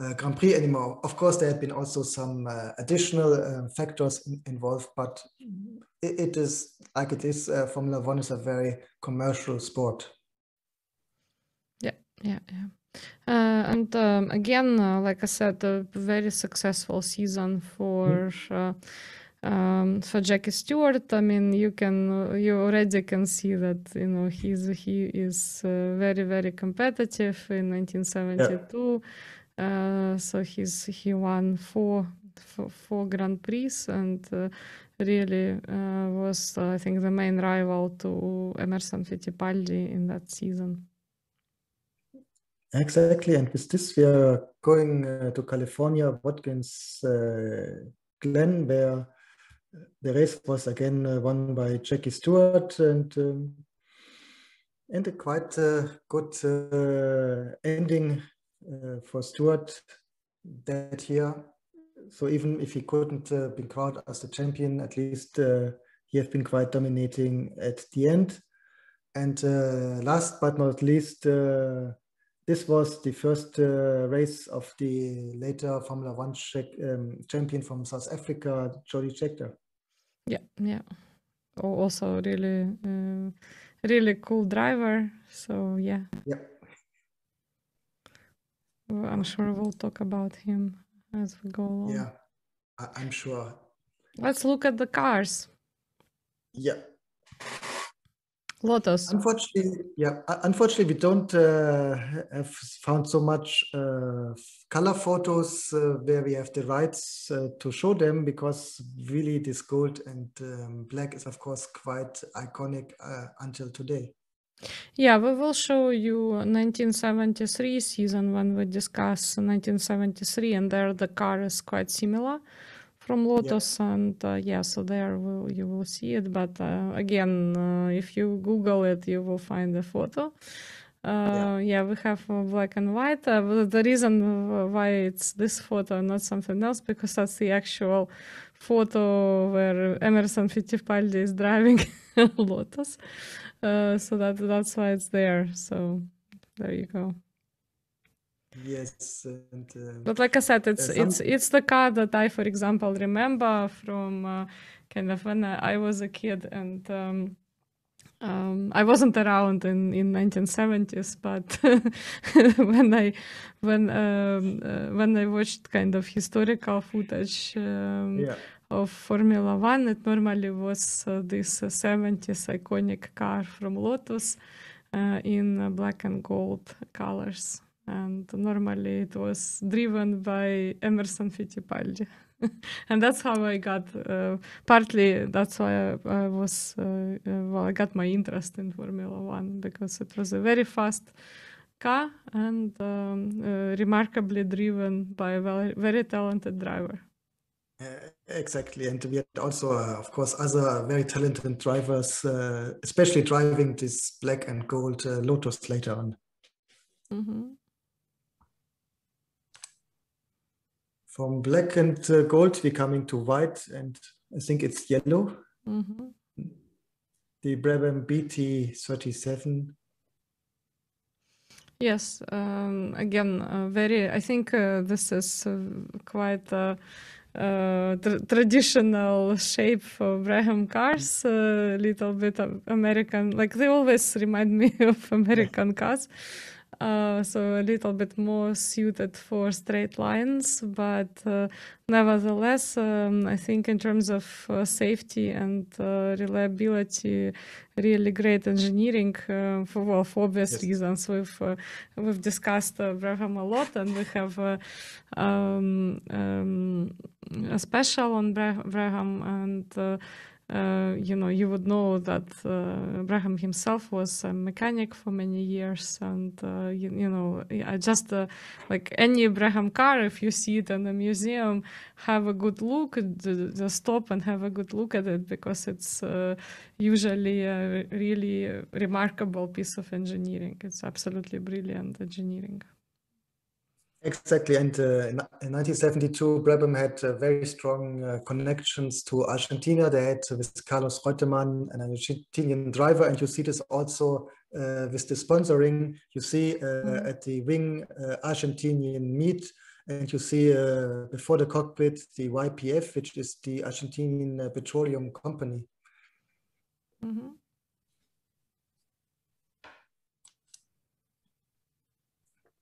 uh, Grand Prix anymore. Of course, there had been also some uh, additional uh, factors in, involved, but it, it is like it is. Uh, Formula One is a very commercial sport. Yeah, yeah, yeah. Uh, and um, again, uh, like I said, a very successful season for. Mm. Um, for Jackie Stewart, I mean, you can you already can see that you know he's he is very very competitive in 1972. Yeah uh, so he's he won four four, four Grand Prix and uh, really uh, was I think the main rival to Emerson Fittipaldi in that season. Exactly, and with this we are going uh, to California, Watkins uh, Glen, where the race was again uh, won by Jackie Stewart and um, and a quite good ending uh, for Stewart that year. So even if he couldn't uh, be crowned as the champion, at least uh, he has been quite dominating at the end. And last but not least, this was the first uh, race of the later Formula One um, champion from South Africa, Jody Scheckter. Yeah, yeah. Also, really, uh, really cool driver. So yeah. Yeah. I'm sure we'll talk about him as we go along. Yeah, I- am sure. Let's look at the cars. Yeah. Lotus. Unfortunately, yeah. Unfortunately, we don't uh, have found so much uh, color photos uh, where we have the rights uh, to show them because really this gold and um, black is of course quite iconic uh, until today. Yeah, we will show you 1973 season when we discuss 1973, and there the car is quite similar from Lotus, yeah. and uh, yeah, so there will, you will see it. But uh, again, uh, if you Google it, you will find the photo. Uh, yeah. yeah. we have uh, black and white. Uh, the reason why it's this photo and not something else because that's the actual photo where Emerson Fittipaldi is driving <laughs> Lotus. Uh, so that that's why it's there. So there you go. Yes, and, uh, but like I said, it's some... it's it's the car that I, for example, remember from uh, kind of when I was a kid, and um, um, I wasn't around in in 1970s, but <laughs> when I when um, uh, when I watched kind of historical footage. Um, yeah of Formula One. It normally was uh, this 70s iconic car from Lotus uh, in black and gold colors. And normally it was driven by Emerson Fittipaldi. <laughs> and that's how I got, uh, partly that's why I, I was, uh, uh, well, I got my interest in Formula One because it was a very fast car and um, uh, remarkably driven by a very, very talented driver. Exactly, and we had also, uh, of course, other very talented drivers, uh, especially driving this black and gold uh, Lotus later on. Mm-hmm. From black and uh, gold, we come into white, and I think it's yellow. Mm-hmm. The Brabham BT37. Yes, um, again, uh, very. I think uh, this is quite uh, tr- traditional shape for Brabham cars, a uh, little bit of American, like they always remind me <laughs> of American cars. Uh, so a little bit more suited for straight lines, but uh, nevertheless, um, I think in terms of uh, safety and uh, reliability, really great engineering uh, for well for obvious yes. reasons. We've uh, we've discussed Brabham a lot, and we have um, um, a special on Brabham and uh, you know, you would know that uh, Brabham himself was a mechanic for many years, and uh, you, you, know, I just uh, like any Brabham car, if you see it in a museum, have a good look, just stop and have a good look at it because it's uh, usually a really remarkable piece of engineering. It's absolutely brilliant engineering. Exactly, and uh, in 1972, Brabham had uh, very strong uh, connections to Argentina. They had with Carlos Reutemann, an Argentinian driver, and you see this also uh, with the sponsoring. You see mm -hmm. at the wing uh, Argentinian meat, And you see uh, before the cockpit the YPF, which is the Argentinian uh, petroleum company. Mm-hmm.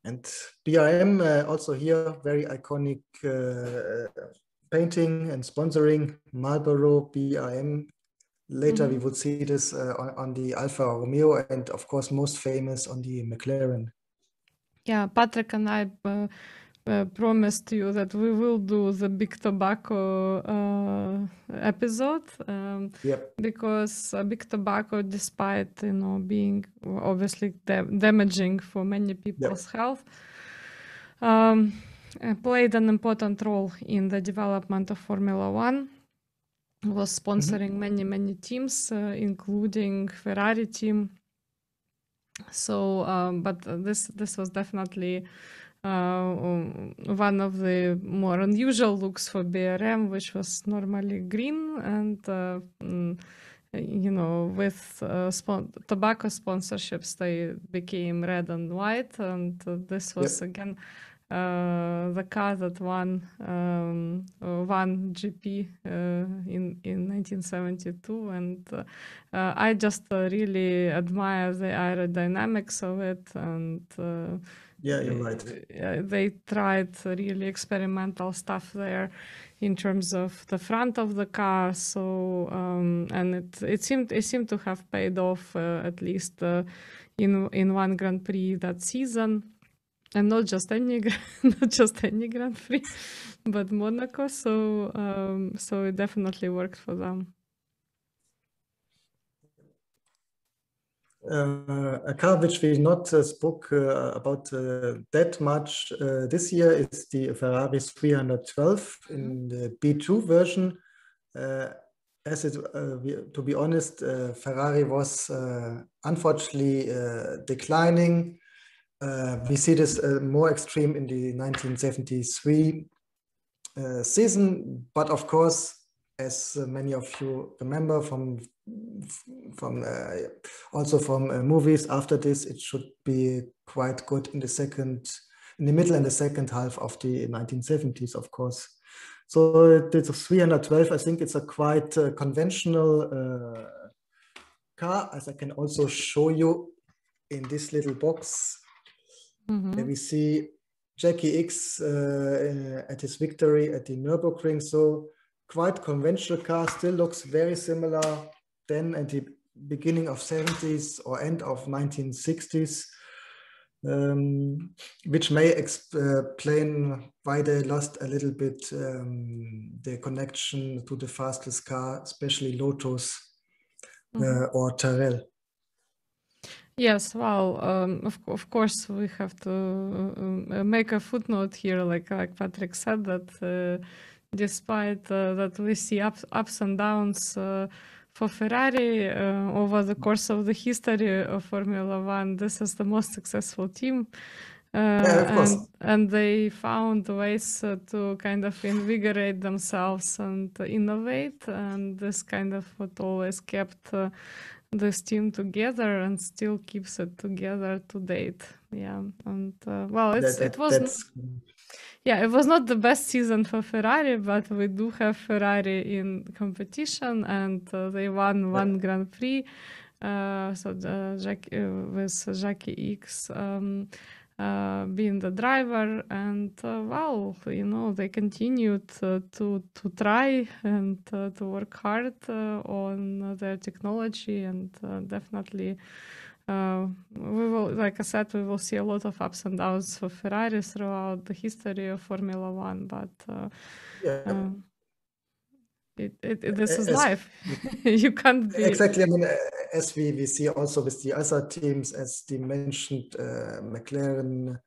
And BRM uh, also here, very iconic uh, painting and sponsoring Marlboro, BRM. Later mm-hmm. we would see this uh, on, on, the Alfa Romeo and of course most famous on the McLaren. Yeah, Patrick and I uh, promised you that we will do the big tobacco uh, episode um, yep. because uh, big tobacco despite you know being obviously da- damaging for many people's yep. health um, uh, played an important role in the development of formula 1 was mm-hmm. sponsoring mm-hmm. many many teams uh, including ferrari team so um, but this this was definitely one of the more unusual looks for BRM, which was normally green and uh, mm, you know with uh, spon- tobacco sponsorships they became red and white. And this was yep. again uh, the car that won um, won GP uh, in in 1972, and uh, I just really admire the aerodynamics of it. And yeah, you're right. they tried really experimental stuff there in terms of the front of the car. So um, and it it seemed it seemed to have paid off uh, at least uh, in in one Grand Prix that season, and not just any <laughs> not just any Grand Prix, <laughs> but Monaco. So um, so it definitely worked for them. Uh, a car which we not uh, spoke uh, about uh, that much uh, this year is the Ferrari 312 mm-hmm. in the B2 version. as it, we, to be honest, Ferrari was unfortunately declining. we see this more extreme in the 1973 season, but of course, as many of you remember from from uh, also from uh, movies. After this it should be quite good in the second in the middle and the second half of the 1970s of course. So the 312 i think it's a quite uh, conventional uh, car as i can also show you in this little box. Mm -hmm. there we see. Jackie Ickx uh, at his victory at the nürburgring. So quite conventional car still looks very similar then at the beginning of 70s or end of 1960s, um, which may explain why they lost a little bit um, the connection to the fastest car, especially Lotus mm -hmm. uh, or Tyrrell. Yes, well, um, of, of course, we have to uh, make a footnote here, like like Patrick said, that uh, despite uh, that we see ups, ups and downs uh, for Ferrari uh, over the course of the history of Formula One, this is the most successful team. Uh, yeah, and, and, they found ways uh, to kind of invigorate themselves and innovate, and this kind of what always kept uh, this team together and still keeps it together to date. Yeah, and uh, well, it's that, that, it was yeah, it was not the best season for Ferrari, but we do have Ferrari in competition, and uh, they won one Grand Prix. Uh, so the Jackie, uh, with Jackie Ickx um, uh, being the driver, and uh, well, you know, they continued uh, to to try and to work hard on their technology, and definitely uh, we will, like I said, we will see a lot of ups and downs for Ferrari throughout the history of Formula One, but uh, yeah. Uh, it, it, this is as, life. <laughs> you can't be exactly. I mean, as we, we see also with the other teams, as the mentioned uh, McLaren.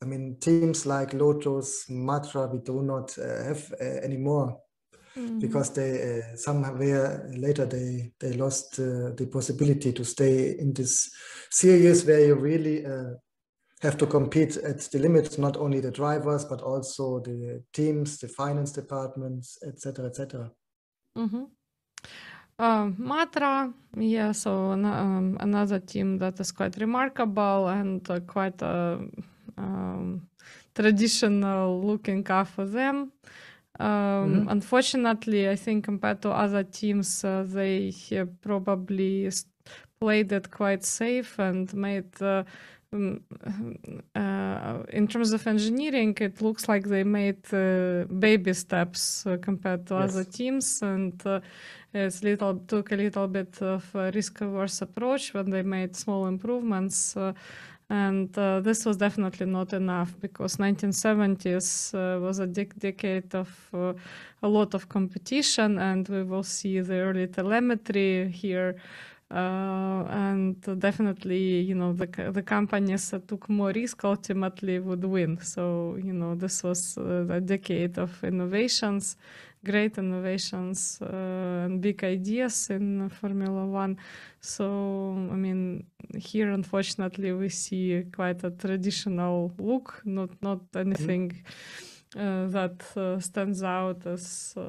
I mean, teams like Lotus, Matra, we do not uh, have uh, anymore mm-hmm. because they uh, somewhere later they they lost uh, the possibility to stay in this series where you really uh, have to compete at the limits not only the drivers but also the teams the finance departments etc etc mm-hmm. Uh, Matra, yeah, so um, another team that is quite remarkable and uh, quite a um, traditional looking car for them. Um, Mhm. Unfortunately, I think compared to other teams, uh, they probably played it quite safe and made. Uh, uh, in terms of engineering, it looks like they made uh, baby steps uh, compared to other teams, and uh, it's little took a little bit of a risk-averse approach when they made small improvements. And uh, this was definitely not enough because 1970s uh, was a dec- decade of uh, a lot of competition and we will see the early telemetry here. Uh, and definitely you know the, the companies that took more risk ultimately would win. So you know this was uh, a decade of innovations great innovations uh, and big ideas in formula one. So i mean here unfortunately we see quite a traditional look not not anything uh, that uh, stands out as uh,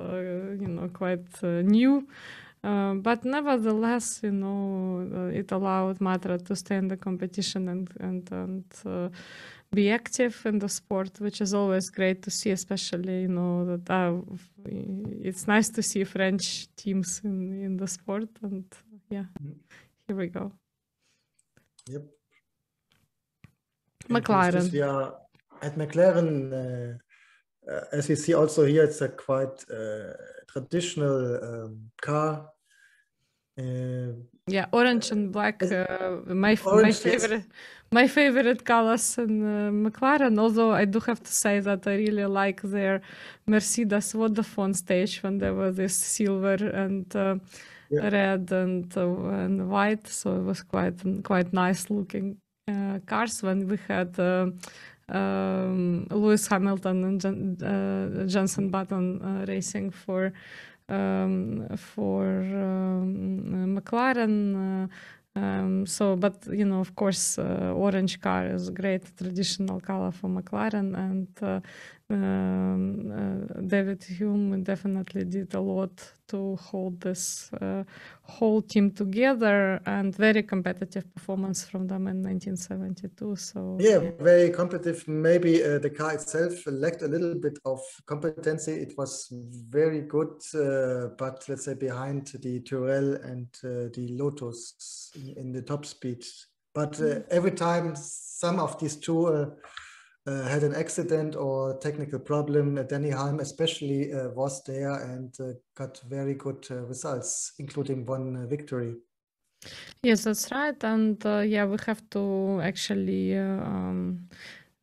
you know quite uh, new. Uh, but nevertheless you know uh, it allowed matra to stay in the competition and and and uh, be active in the sport which is always great to see especially you know that uh, it's nice to see french teams in in the sport and yeah Mhm. here we go Yep. McLaren. we are at McLaren. Uh, uh, as you see also here, it's a quite uh, traditional um, car. Uh, Yeah, orange and black. Uh, my f- my Orange, yes. favorite, my favorite colors in uh, McLaren. Although I do have to say that I really like their Mercedes Vodafone stage when there was this silver and uh, Yeah. red and uh, and white. So it was quite quite nice looking uh, cars when we had. Uh, um, Lewis Hamilton and Jen, uh, Jenson Button racing for um, for um, McLaren. Uh, um, so, but you know, of course, uh, orange car is a great traditional color for McLaren, and uh, um, uh, David Hume definitely did a lot to hold this uh, whole team together, and very competitive performance from them in 1972. So, yeah, very competitive. Maybe uh, the car itself lacked a little bit of competency. It was very good, uh, but let's say behind the Tyrrell and uh, the Lotus in, in the top speed. But uh, every time some of these two uh, had an accident or technical problem, uh, Denny Hulme especially uh, was there and uh, got very good uh, results, including one uh, victory. Yes, that's right. And uh, yeah, we have to actually, um,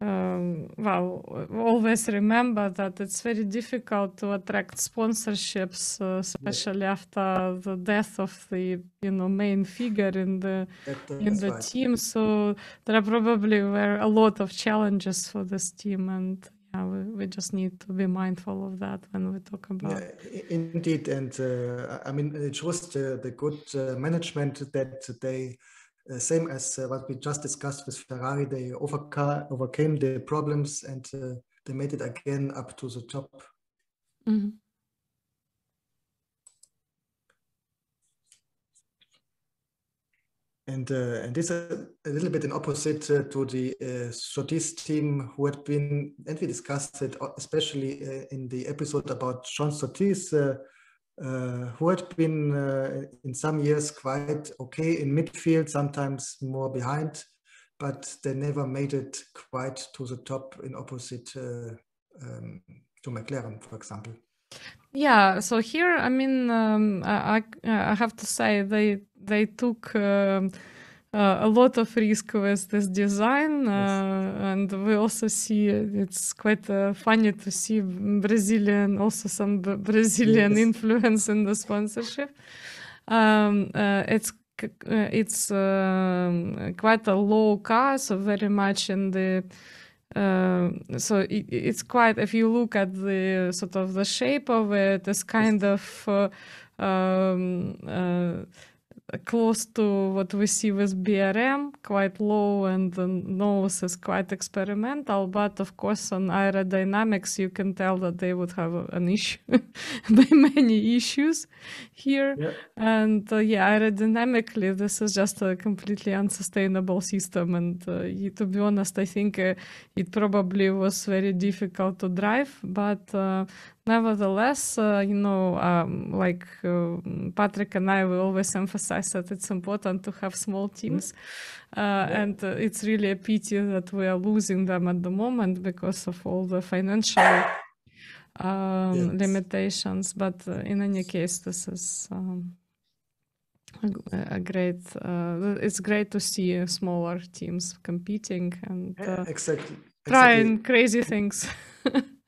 um, well, always remember that it's very difficult to attract sponsorships, uh, especially after the death of the, you know, main figure in the That, in the right. team. So there are probably were a lot of challenges for this team, and yeah, we, we just need to be mindful of that when we talk about. Yeah, indeed, and uh, I mean it shows the, the good uh, management that they, uh, same as uh, what we just discussed with Ferrari, they overca- overcame the problems and uh, they made it again up to the top. Mhm. And uh, and this is a little bit in opposite uh, to the uh, Surtees team who had been, and we discussed it uh, especially uh, in the episode about John Surtees, uh, uh, who had been uh, in some years quite okay in midfield, sometimes more behind, but they never made it quite to the top in opposite uh, um, to McLaren, for example. Yeah, so here, I mean, um, I, I I have to say they they took um, uh, a lot of risk with this design, uh, and we also see it's quite uh, funny to see Brazilian, also some Brazilian Yes. influence in the sponsorship. Um, it's it's um, quite a low car, so very much in the uh, so it, it's quite if you look at the sort of the shape of it it's kind of uh, um, uh, close to what we see with BRM, quite low, and the nose is quite experimental. But of course, on aerodynamics, you can tell that they would have an issue <laughs> many issues here. Yeah. And uh, yeah, aerodynamically, this is just a completely unsustainable system. And uh, to be honest, I think uh, it probably was very difficult to drive, but uh, nevertheless, uh, you know, um, like uh, Patrick and I, we always emphasize that it's important to have small mm-hmm. teams. Uh, yeah. And uh, it's really a pity that we are losing them at the moment because of all the financial um, yes. limitations. But uh, in any case, this is. Um, a, a, great uh, it's great to see smaller teams competing and exactly. trying exactly. crazy things <laughs>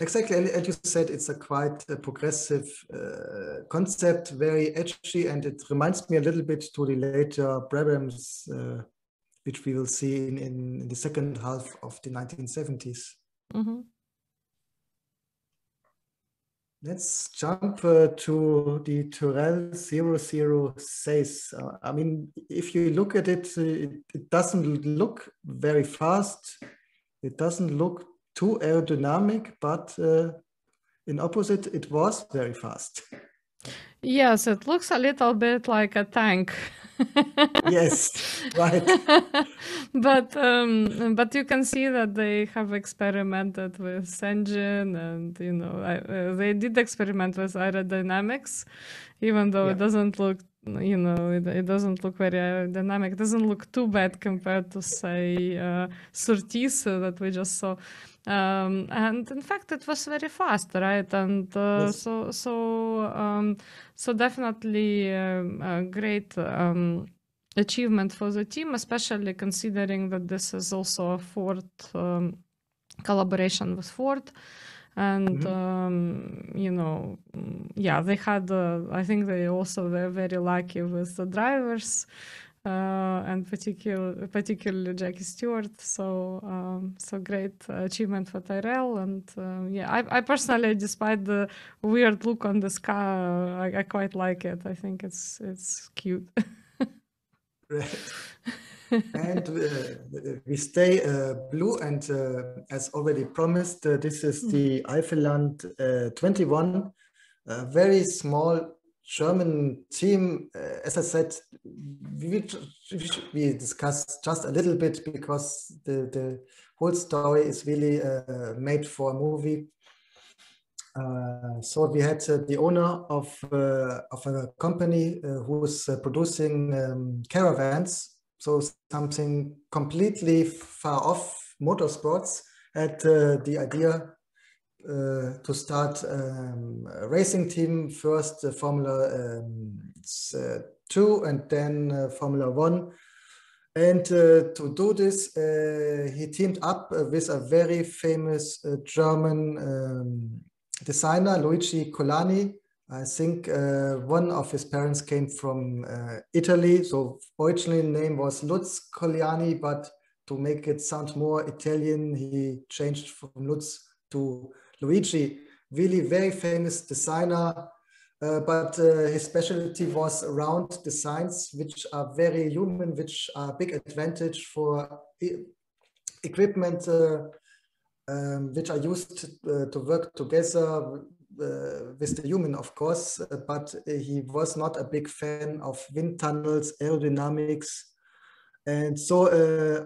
Exactly, and, you said it's a quite a progressive uh, concept, very edgy, and it reminds me a little bit to the later Brabhams, uh, which we will see in, in, the second half of the 1970s. Mm-hmm. Let's jump uh, to the Tyrrell 006. Uh, I mean, if you look at it, uh, it, it doesn't look very fast. It doesn't look too aerodynamic, but uh, in opposite, it was very fast. Yes, it looks a little bit like a tank. yes, <laughs> right. but um, but you can see that they have experimented with engine, and you know uh, they did experiment with aerodynamics, even though yeah. it doesn't look you know it, it doesn't look very aerodynamic. It doesn't look too bad compared to say uh, Surtees that we just saw. Um, and in fact, it was very fast, right? And uh, yes. so, so, um, so definitely um, a great um, achievement for the team, especially considering that this is also a Ford um, collaboration with Ford. And mm-hmm. Um, you know, yeah, they had. Uh, I think they also were very lucky with the drivers and particular, particularly Jackie Stewart. So, um, so great achievement for Tyrrell. And uh, yeah, I, I, personally, despite the weird look on this car, I, I quite like it. I think it's it's cute. right. and uh, we stay uh, blue and uh, as already promised uh, this is the mm. Eifelland uh, 21 a very small German team, uh, as I said, we, we discussed just a little bit because the, the whole story is really uh, made for a movie. Uh, so we had uh, the owner of, uh, of a company uh, who's producing um, caravans, so something completely far off motorsports, had the idea uh, to start um, a racing team. First uh, Formula um, 2 and then uh, Formula 1 and to do this he teamed up with a very famous German um, designer Luigi Colani. I think one of his parents came from Italy. So originally name was Lutz Colani but to make it sound more Italian he changed from Lutz to Luigi, really very famous designer, uh, but uh, his specialty was around designs which are very human, which are big advantage for e equipment uh, um, which are used uh, to work together uh, with the human, of course, uh, but he was not a big fan of wind tunnels, aerodynamics, and so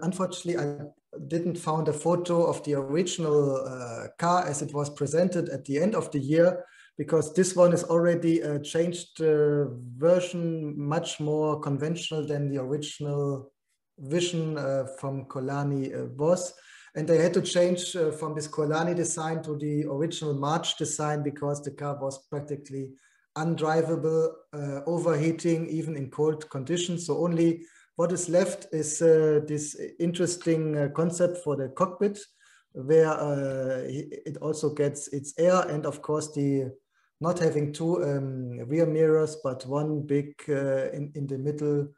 unfortunately, I didn't found a photo of the original uh, car as it was presented at the end of the year because this one is already a changed uh, version, much more conventional than the original vision uh, from Colani uh, was. And they had to change uh, from this Colani design to the original March design because the car was practically undrivable, uh, overheating even in cold conditions. So only what is left is uh, this interesting uh, concept for the cockpit, where uh, it also gets its air and of course the not having two um, rear mirrors, but one big uh, in, in the middle,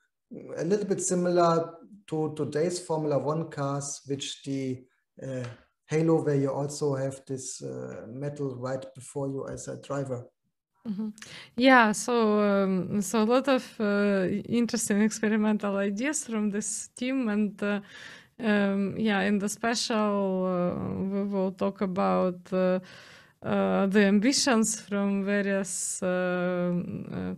a little bit similar to today's Formula One cars, which the uh, Halo, where you also have this uh, metal right before you as a driver. Mm-hmm. Yeah, so um, so a lot of uh, interesting experimental ideas from this team, and uh, um, yeah, in the special uh, we will talk about uh, uh, the ambitions from various uh,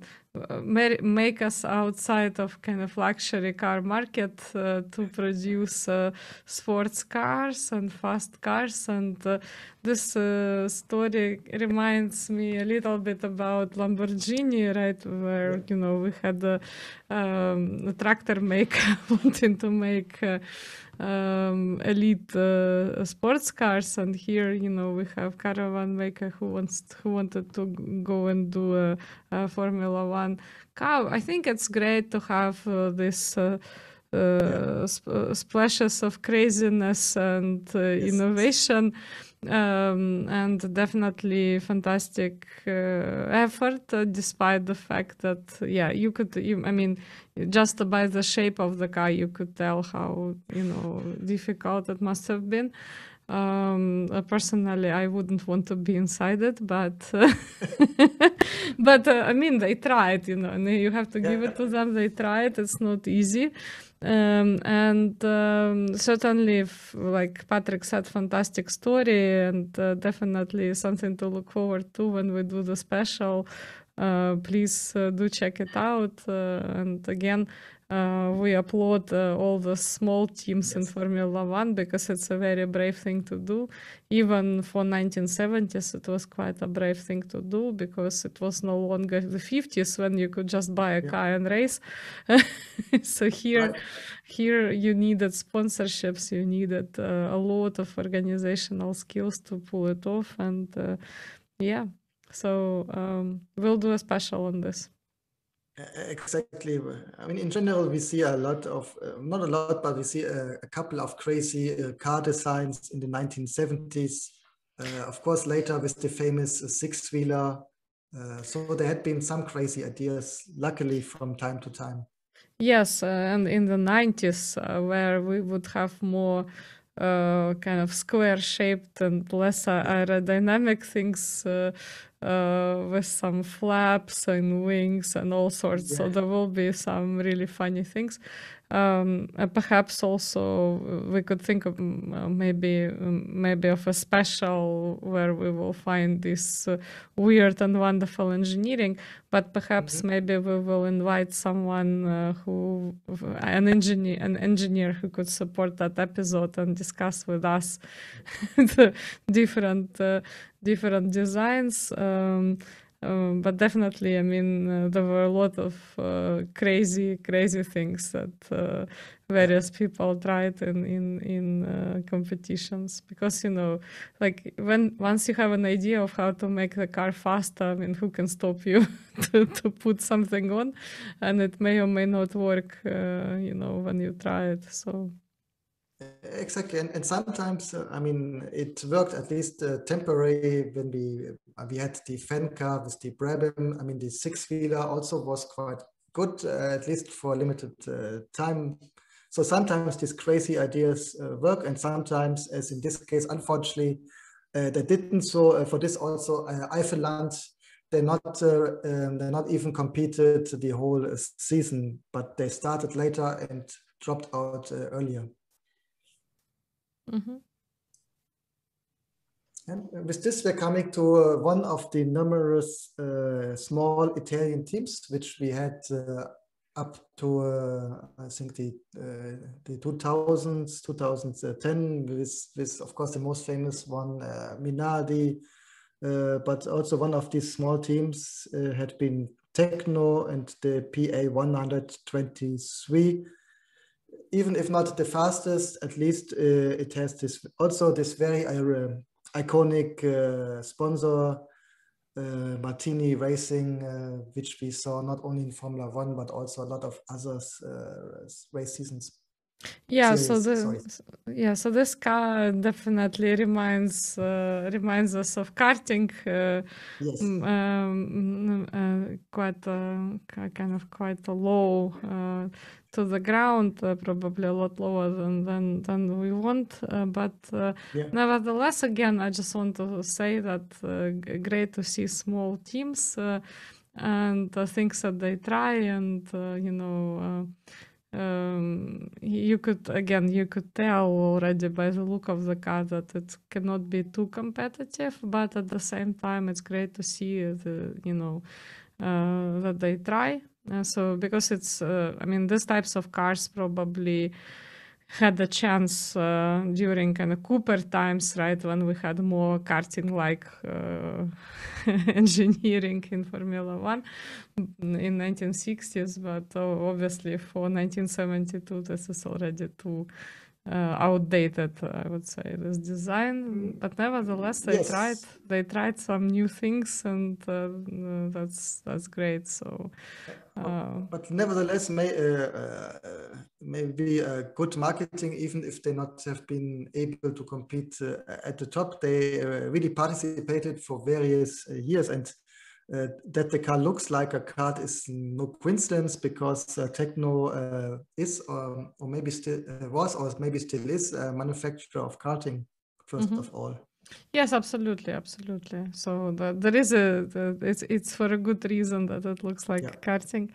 make us outside of kind of luxury car market uh, to produce uh, sports cars and fast cars. And uh, this uh, story reminds me a little bit about lamborghini right where you know we had a, um, a tractor maker <laughs> wanting to make uh, um, elite uh, sports cars. And here you know we have caravan maker who wants who wanted to go and do a, a formula one car. I think it's great to have uh, this uh, uh, sp- splashes of craziness and uh, yes. innovation um, and definitely fantastic uh, effort uh, despite the fact that yeah you could you, i mean just by the shape of the car you could tell how you know difficult it must have been. Um, uh, personally i wouldn't want to be inside it but uh, <laughs> but uh, i mean they tried you know and you have to give it to them they tried it's not easy um, and um, certainly, like Patrick said, fantastic story and uh, definitely something to look forward to when we do the special. Uh, please uh, do check it out. Uh, and again, we applaud uh, all the small teams yes. in Formula One because it's a very brave thing to do. Even for 1970s, it was quite a brave thing to do because it was no longer the 50s when you could just buy a yeah. car and race. <laughs> so here, right. here you needed sponsorships, you needed uh, a lot of organizational skills to pull it off, and uh, yeah. So um, we'll do a special on this. Exactly. I mean, in general, we see a lot of, uh, not a lot, but we see a, a couple of crazy uh, car designs in the 1970s. Uh, of course, later with the famous six wheeler. Uh, so there had been some crazy ideas, luckily, from time to time. Yes, uh, and in the 90s, uh, where we would have more kind of square shaped and less aerodynamic things uh, with some flaps and wings and all sorts. Yeah. So there will be some really funny things. Um, perhaps also we could think of uh, maybe um, maybe of a special where we will find this uh, weird and wonderful engineering. But perhaps mm-hmm. maybe we will invite someone uh, who an engineer an engineer who could support that episode and discuss with us <laughs> the different uh, different designs. Um, um, but definitely, I mean, uh, there were a lot of uh, crazy, crazy things that uh, various people tried in in in uh, competitions because you know, like when once you have an idea of how to make the car faster, I mean, who can stop you <laughs> to, to put something on, and it may or may not work, uh, you know, when you try it. So Exactly, and, and sometimes uh, I mean it worked at least uh, temporary when we uh, we had the fan car with the Brabham. I mean the six wheeler also was quite good uh, at least for a limited uh, time. So sometimes these crazy ideas uh, work, and sometimes, as in this case, unfortunately, they didn't. So for this also, uh, Eifelland they're not um, they're not even competed the whole season, but they started later and dropped out earlier. Mm-hmm. And with this, we're coming to uh, one of the numerous uh, small Italian teams which we had uh, up to, uh, I think, the uh, the 2000s, 2010, with, with, of course, the most famous one, uh, Minardi, but also one of these small teams had been Tecno and the PA 123 even if not the fastest, at least uh, it has this also this very uh, iconic uh, sponsor, uh, Martini Racing, uh, which we saw not only in Formula One but also a lot of others uh, race seasons. Yeah, so the yeah, so this car definitely reminds uh, reminds us of karting. Uh, yes. Um, uh, quite a, kind of quite a low uh, to the ground, uh, probably a lot lower than than, than we want. Uh, but yeah. nevertheless, again, I just want to say that great to see small teams and the things that they try, and you know um, you could again you could tell already by the look of the car that it cannot be too competitive but at the same time it's great to see the you know uh, that they try. Uh, so because it's uh, i mean these types of cars probably had a chance uh, during kind of Cooper times, right, when we had more karting-like uh, <laughs> engineering in Formula One in 1960s. But uh, obviously, for 1972, this is already too outdated, I would say, this design. Mm. But nevertheless, they yes. tried they tried some new things, and uh, that's that's great. So, uh, but nevertheless, may uh, uh, maybe good marketing, even if they not have been able to compete uh, at the top. They really participated for various years and uh, that the car looks like a kart is no coincidence because uh, Tecno uh, is or, or, maybe still uh, was or maybe still is a manufacturer of karting 1st mm-hmm. of all. Yes, absolutely, absolutely. So the, there is a the, it's it's for a good reason that it looks like yeah. karting,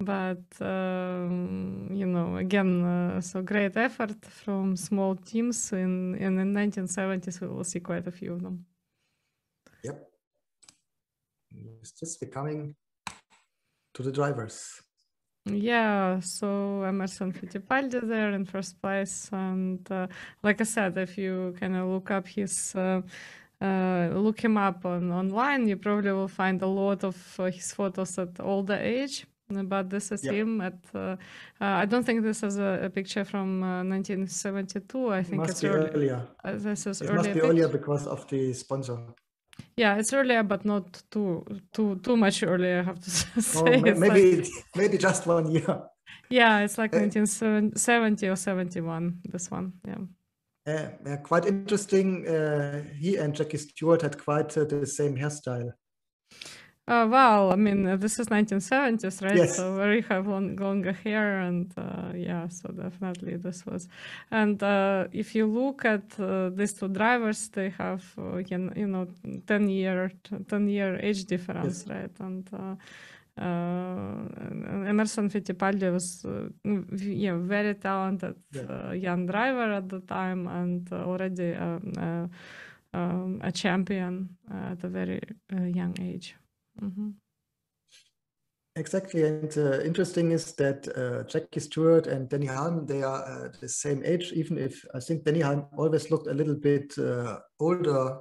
but um, you know again, uh, so great effort from small teams in in the 1970s. We will see quite a few of them. Yep it's just becoming to the drivers. Yeah, so Emerson Fittipaldi there in first place, and uh, like I said, if you kind of look up his, uh, uh, look him up on online, you probably will find a lot of uh, his photos at older age. But this is him at. Uh, uh, I don't think this is a, a picture from 1972. I think it it's earlier. this is it earlier. must be earlier because of the sponsor. Yeah, it's earlier, but not too too too much earlier. I have to <laughs> say. Oh, maybe like, maybe just one year. Yeah, it's like uh, 1970 or 71. This one, yeah. Uh, yeah, quite interesting. Uh, he and Jackie Stewart had quite uh, the same hairstyle. Uh, well, I mean, uh, this is 1970s, right? Yes. So very have long, longer hair, and uh, yeah, so definitely this was. And uh, if you look at uh, these two drivers, they have uh, you know 10 year 10 year age difference, yes. right? And Emerson Fittipaldi was yeah very talented yeah. young driver at the time, and already um, um, a champion at a very young age. Mm-hmm. Exactly, and uh, interesting is that uh, Jackie Stewart and Denny Hulme they are uh, the same age. Even if I think Denny Hulme always looked a little bit uh, older,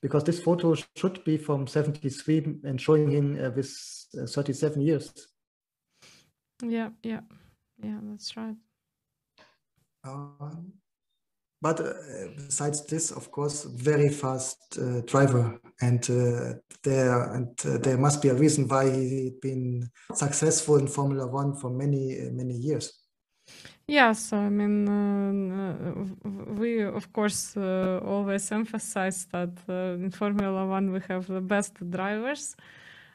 because this photo should be from '73 and showing him uh, with uh, 37 years. Yeah, yeah, yeah, that's right. Um, but uh, besides this, of course, very fast uh, driver, and uh, there and uh, there must be a reason why he been successful in Formula One for many uh, many years. Yes, I mean, uh, we of course always emphasize that in Formula One we have the best drivers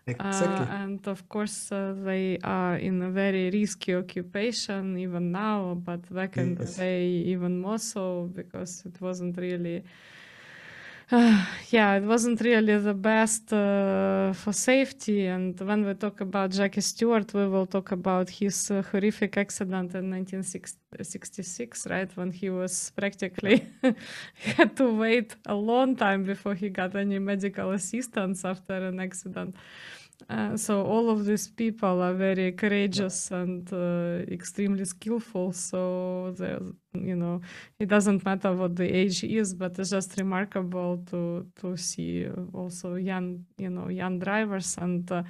Exactly. Uh, and of course, uh, they are in a very risky occupation even now, but back in yes. the day, even more so because it wasn't really. Uh, <sighs> yeah, it wasn't really the best uh, for safety. And when we talk about Jackie Stewart, we will talk about his uh, horrific accident in 1966, right? When he was practically <laughs> had to wait a long time before he got any medical assistance after an accident. Uh, so all of these people are very courageous and uh, extremely skillful. So you know, it doesn't matter what the age is, but it's just remarkable to to see also young, you know, young drivers and uh,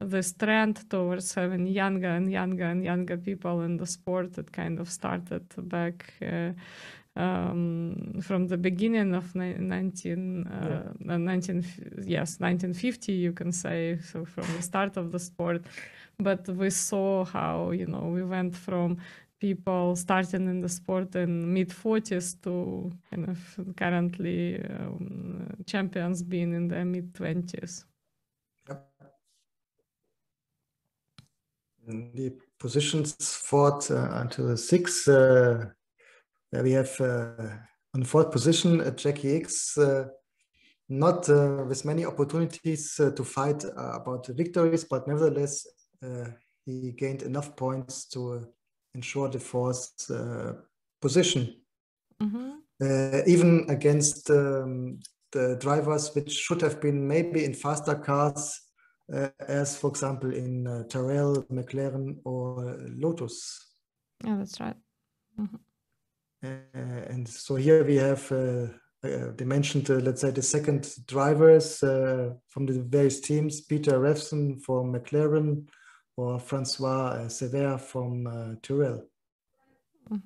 this trend towards having younger and younger and younger people in the sport that kind of started back uh, um, from the beginning of 19, uh, yeah. 19 yes 1950 you can say so from the start of the sport but we saw how you know we went from people starting in the sport in mid 40s to kind of currently um, champions being in the mid 20s. The positions fought uh, until six, uh, we have uh, on fourth position Ickx, uh, not uh, with many opportunities uh, to fight about victories, but nevertheless he gained enough points to ensure the fourth position. Mm-hmm. even against um, the drivers which should have been maybe in faster cars uh, as for example in uh, Tyrrell, McLaren or Lotus. Yeah, that's right. Mm-hmm. Uh, and so here we have uh, uh, they mentioned, uh, let's say, the second drivers uh, from the various teams, Peter Revson from McLaren or Francois Cevert from Tyrrell. Mm-hmm.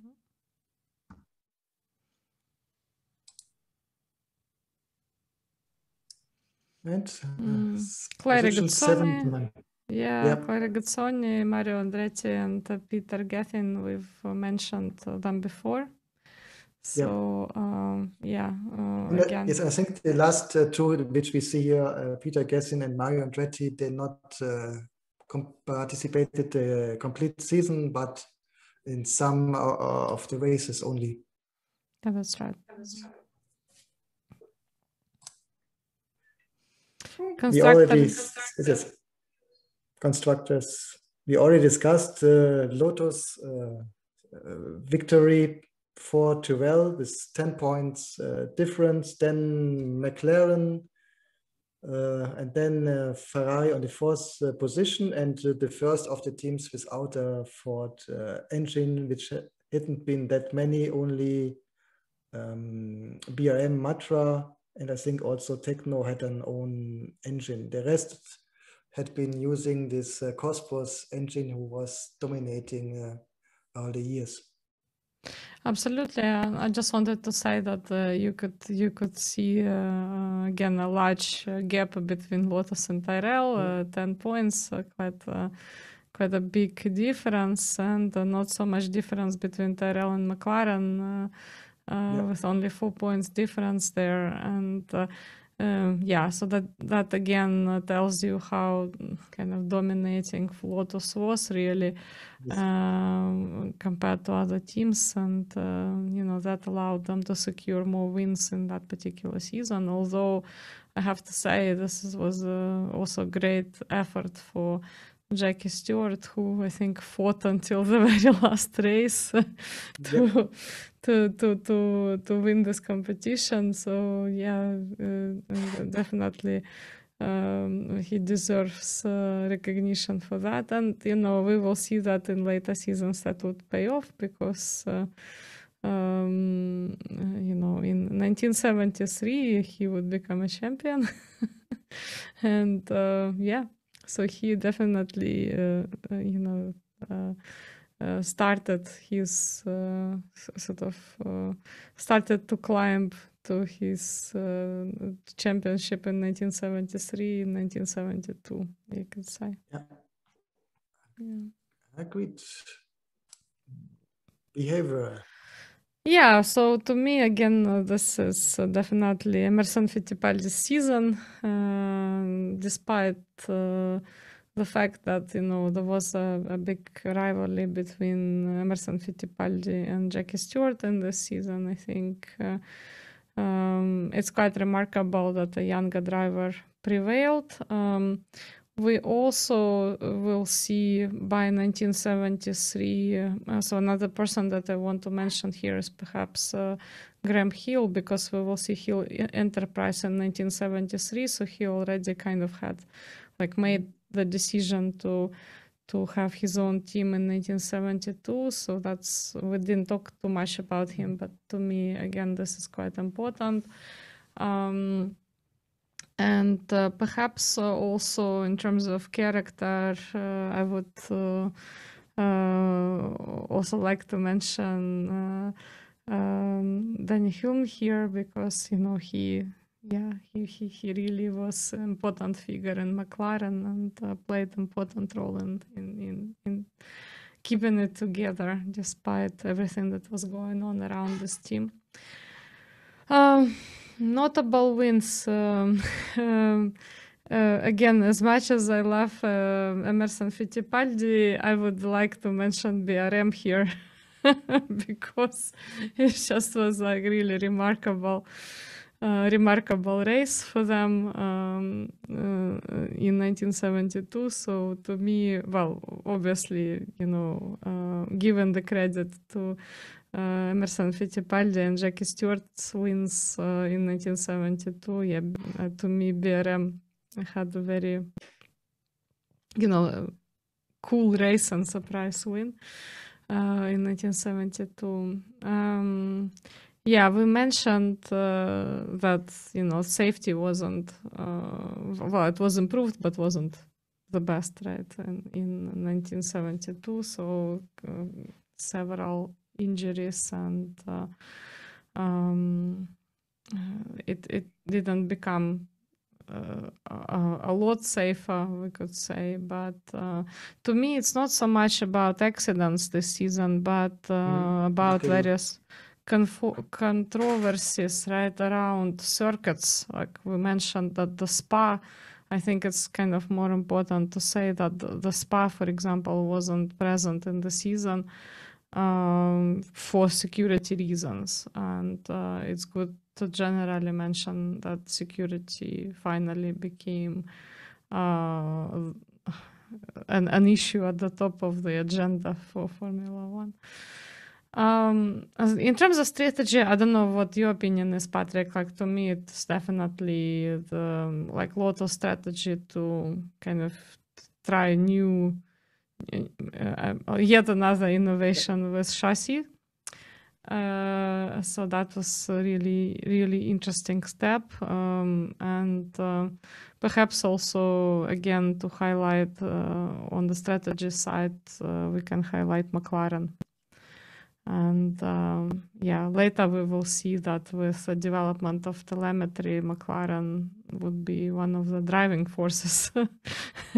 And mm. Clay Regazzoni. Yeah, yep. Clay Regazzoni, Mario Andretti, and uh, Peter Gethin, we've mentioned them before. So yeah, um, yeah uh, again. Yes, I think the last uh, two which we see here, uh, Peter Gethin and Mario Andretti, they not uh, participated the complete season, but in some uh, of the races only. Yeah, that's right. We already, yes, constructors. We already discussed uh, Lotus victory for Tyrrell with 10 points uh, difference, then McLaren, uh, and then uh, Ferrari on the fourth uh, position, and uh, the first of the teams without a Ford uh, engine, which hadn't been that many, only um, BRM Matra, and I think also Tecno had an own engine. The rest had been using this Cosworth engine who was dominating all the years. Absolutely. I just wanted to say that uh, you could you could see uh, again a large uh, gap between Lotus and Tyrrell, mm. ten points, uh, quite quite a big difference, and not so much difference between Tyrrell and McLaren, yeah. with only four points difference there, and um, yeah, so that that again uh, tells you how kind of dominating Lotus was really yes. um, compared to other teams, and uh, you know that allowed them to secure more wins in that particular season. Although I have to say this was uh, also a great effort for Jackie Stewart, who I think fought until the <laughs> very last race to, yep. To to to to win this competition. So yeah, uh, definitely um, he deserves uh, recognition for that. And you know we will see that in later seasons that would pay off because. Uh, um, you know, in 1973 he would become a champion, <laughs> and uh, yeah, so he definitely uh, uh, you know uh, started his sort of started to climb to his championship in 1973 in 1972 you could say. Yeah, yeah. agreed behavior. Yeah, so to me, again, uh, this is uh, definitely Emerson Fittipaldi's season, uh, despite uh, the fact that, you know, there was a, a, big rivalry between Emerson Fittipaldi and Jackie Stewart in this season. I think uh, um, it's quite remarkable that a younger driver prevailed. Um, we also will see by 1973 uh, so another person that i want to mention here is perhaps uh, graham hill because we will see hill enterprise in 1973 so he already kind of had like made the decision to to have his own team in 1972 so that's we didn't talk too much about him but to me again this is quite important. Um, and uh, perhaps uh, also in terms of character uh, i would uh, uh, also like to mention uh, um, danny hulme here because you know he yeah he, he, he really was an important figure in mclaren and played an important role in, in, in, in keeping it together despite everything that was going on around this team. Um, notable wins. Um, <laughs> um, uh, again, as much as I love uh, Emerson Fittipaldi, I would like to mention BRM here <laughs> because it just was like really remarkable. Uh, remarkable race for them um, uh, in 1972. So to me, well, obviously, you know, uh, given the credit to uh, Emerson Fittipaldi and Jackie Stewart's wins uh, in 1972, yeah, uh, to me, BRM had a very, you know, cool race and surprise win in 1972. Um, yeah, we mentioned uh, that you know safety wasn't uh, well, it was improved, but wasn't the best, right? In, in 1972, so uh, several injuries and um, it it didn't become uh, a, a, lot safer, we could say. But uh, to me, it's not so much about accidents this season, but uh, mm, about okay. various controversies right around circuits. Like we mentioned that the spa, I think it's kind of more important to say that the, the spa, for example, wasn't present in the season um, for security reasons. And uh, it's good to generally mention that security finally became uh, an, an issue at the top of the agenda for Formula One. Um, in terms of strategy, I don't know what your opinion is, Patrick. Like to me, it's definitely the like of strategy to kind of try new, uh, yet another innovation with chassis. Uh, so that was a really, really interesting step, um, and uh, perhaps also again to highlight uh, on the strategy side, uh, we can highlight McLaren and um, yeah, later we will see that with the development of telemetry, McLaren would be one of the driving forces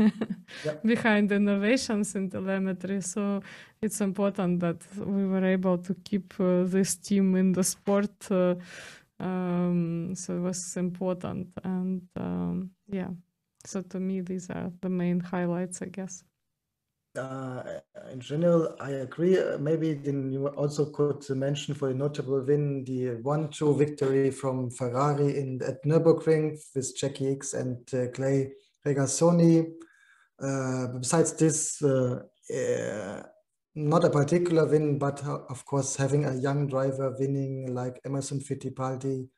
<laughs> behind innovations in telemetry. So it's important that we were able to keep uh, this team in the sport. Uh, um, so it was important. And um, yeah, so to me, these are the main highlights, I guess uh, in general, I agree. Uh, maybe then you also could mention for a notable win the 1-2 victory from Ferrari in at Nürburgring with Jackie Ickx and uh, Clay Regazzoni. Uh, besides this, uh, uh, not a particular win, but of course having a young driver winning like Emerson Fittipaldi,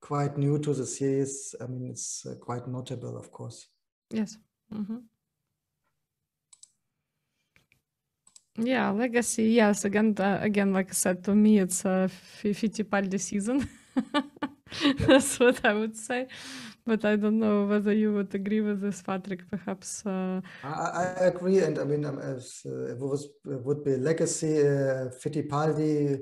quite new to the series. I mean, it's quite notable, of course. Yes. Mm -hmm. Yeah, legacy. Yes, again, uh, again, like I said, to me, it's a Fittipaldi season. <laughs> That's what I would say. But I don't know whether you would agree with this, Patrick. Perhaps. Uh... I, I, agree, and I mean, um, as uh, it was it would be legacy uh, Fittipaldi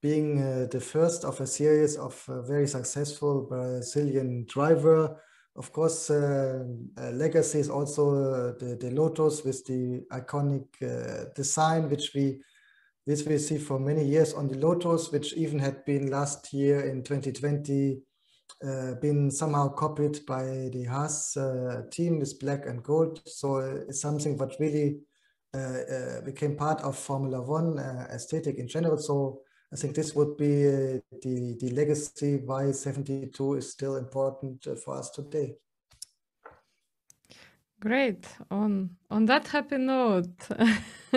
being uh, the first of a series of very successful Brazilian driver of course, uh, uh, legacy is also uh, the, the Lotus with the iconic uh, design, which we which we see for many years on the Lotus, which even had been last year in 2020 uh, been somehow copied by the Haas uh, team with black and gold. So it's something that really became part of Formula One aesthetic in general. So I think this would be uh, the, the legacy why 72 is still important uh, for us today. Great. On on that happy note, <laughs>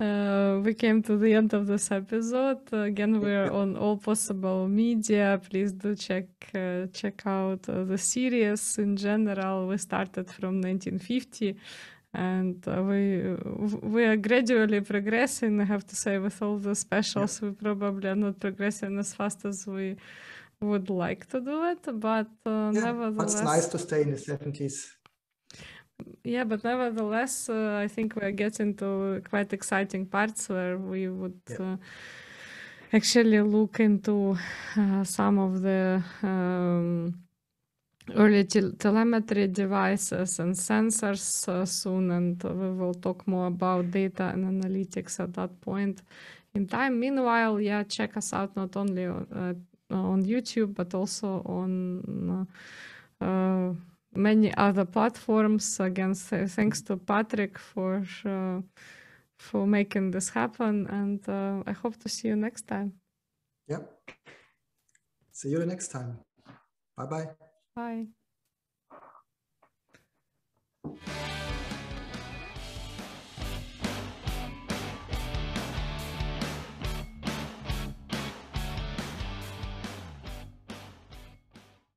uh, we came to the end of this episode. Again, we're on all possible media. Please do check uh, check out uh, the series in general. We started from 1950 and uh, we we are gradually progressing. I have to say, with all the specials, yeah. we probably are not progressing as fast as we would like to do it. But uh, yeah, nevertheless, it's nice to stay in the seventies. Yeah, but nevertheless, uh, I think we're getting to quite exciting parts where we would. Yeah. Uh, actually, look into uh, some of the um, early te- telemetry devices and sensors uh, soon, and we will talk more about data and analytics at that point in time. Meanwhile, yeah, check us out not only on, uh, on YouTube but also on uh, many other platforms. Again, thanks to Patrick for uh, for making this happen, and uh, I hope to see you next time. Yep. See you next time. Bye-bye. Bye.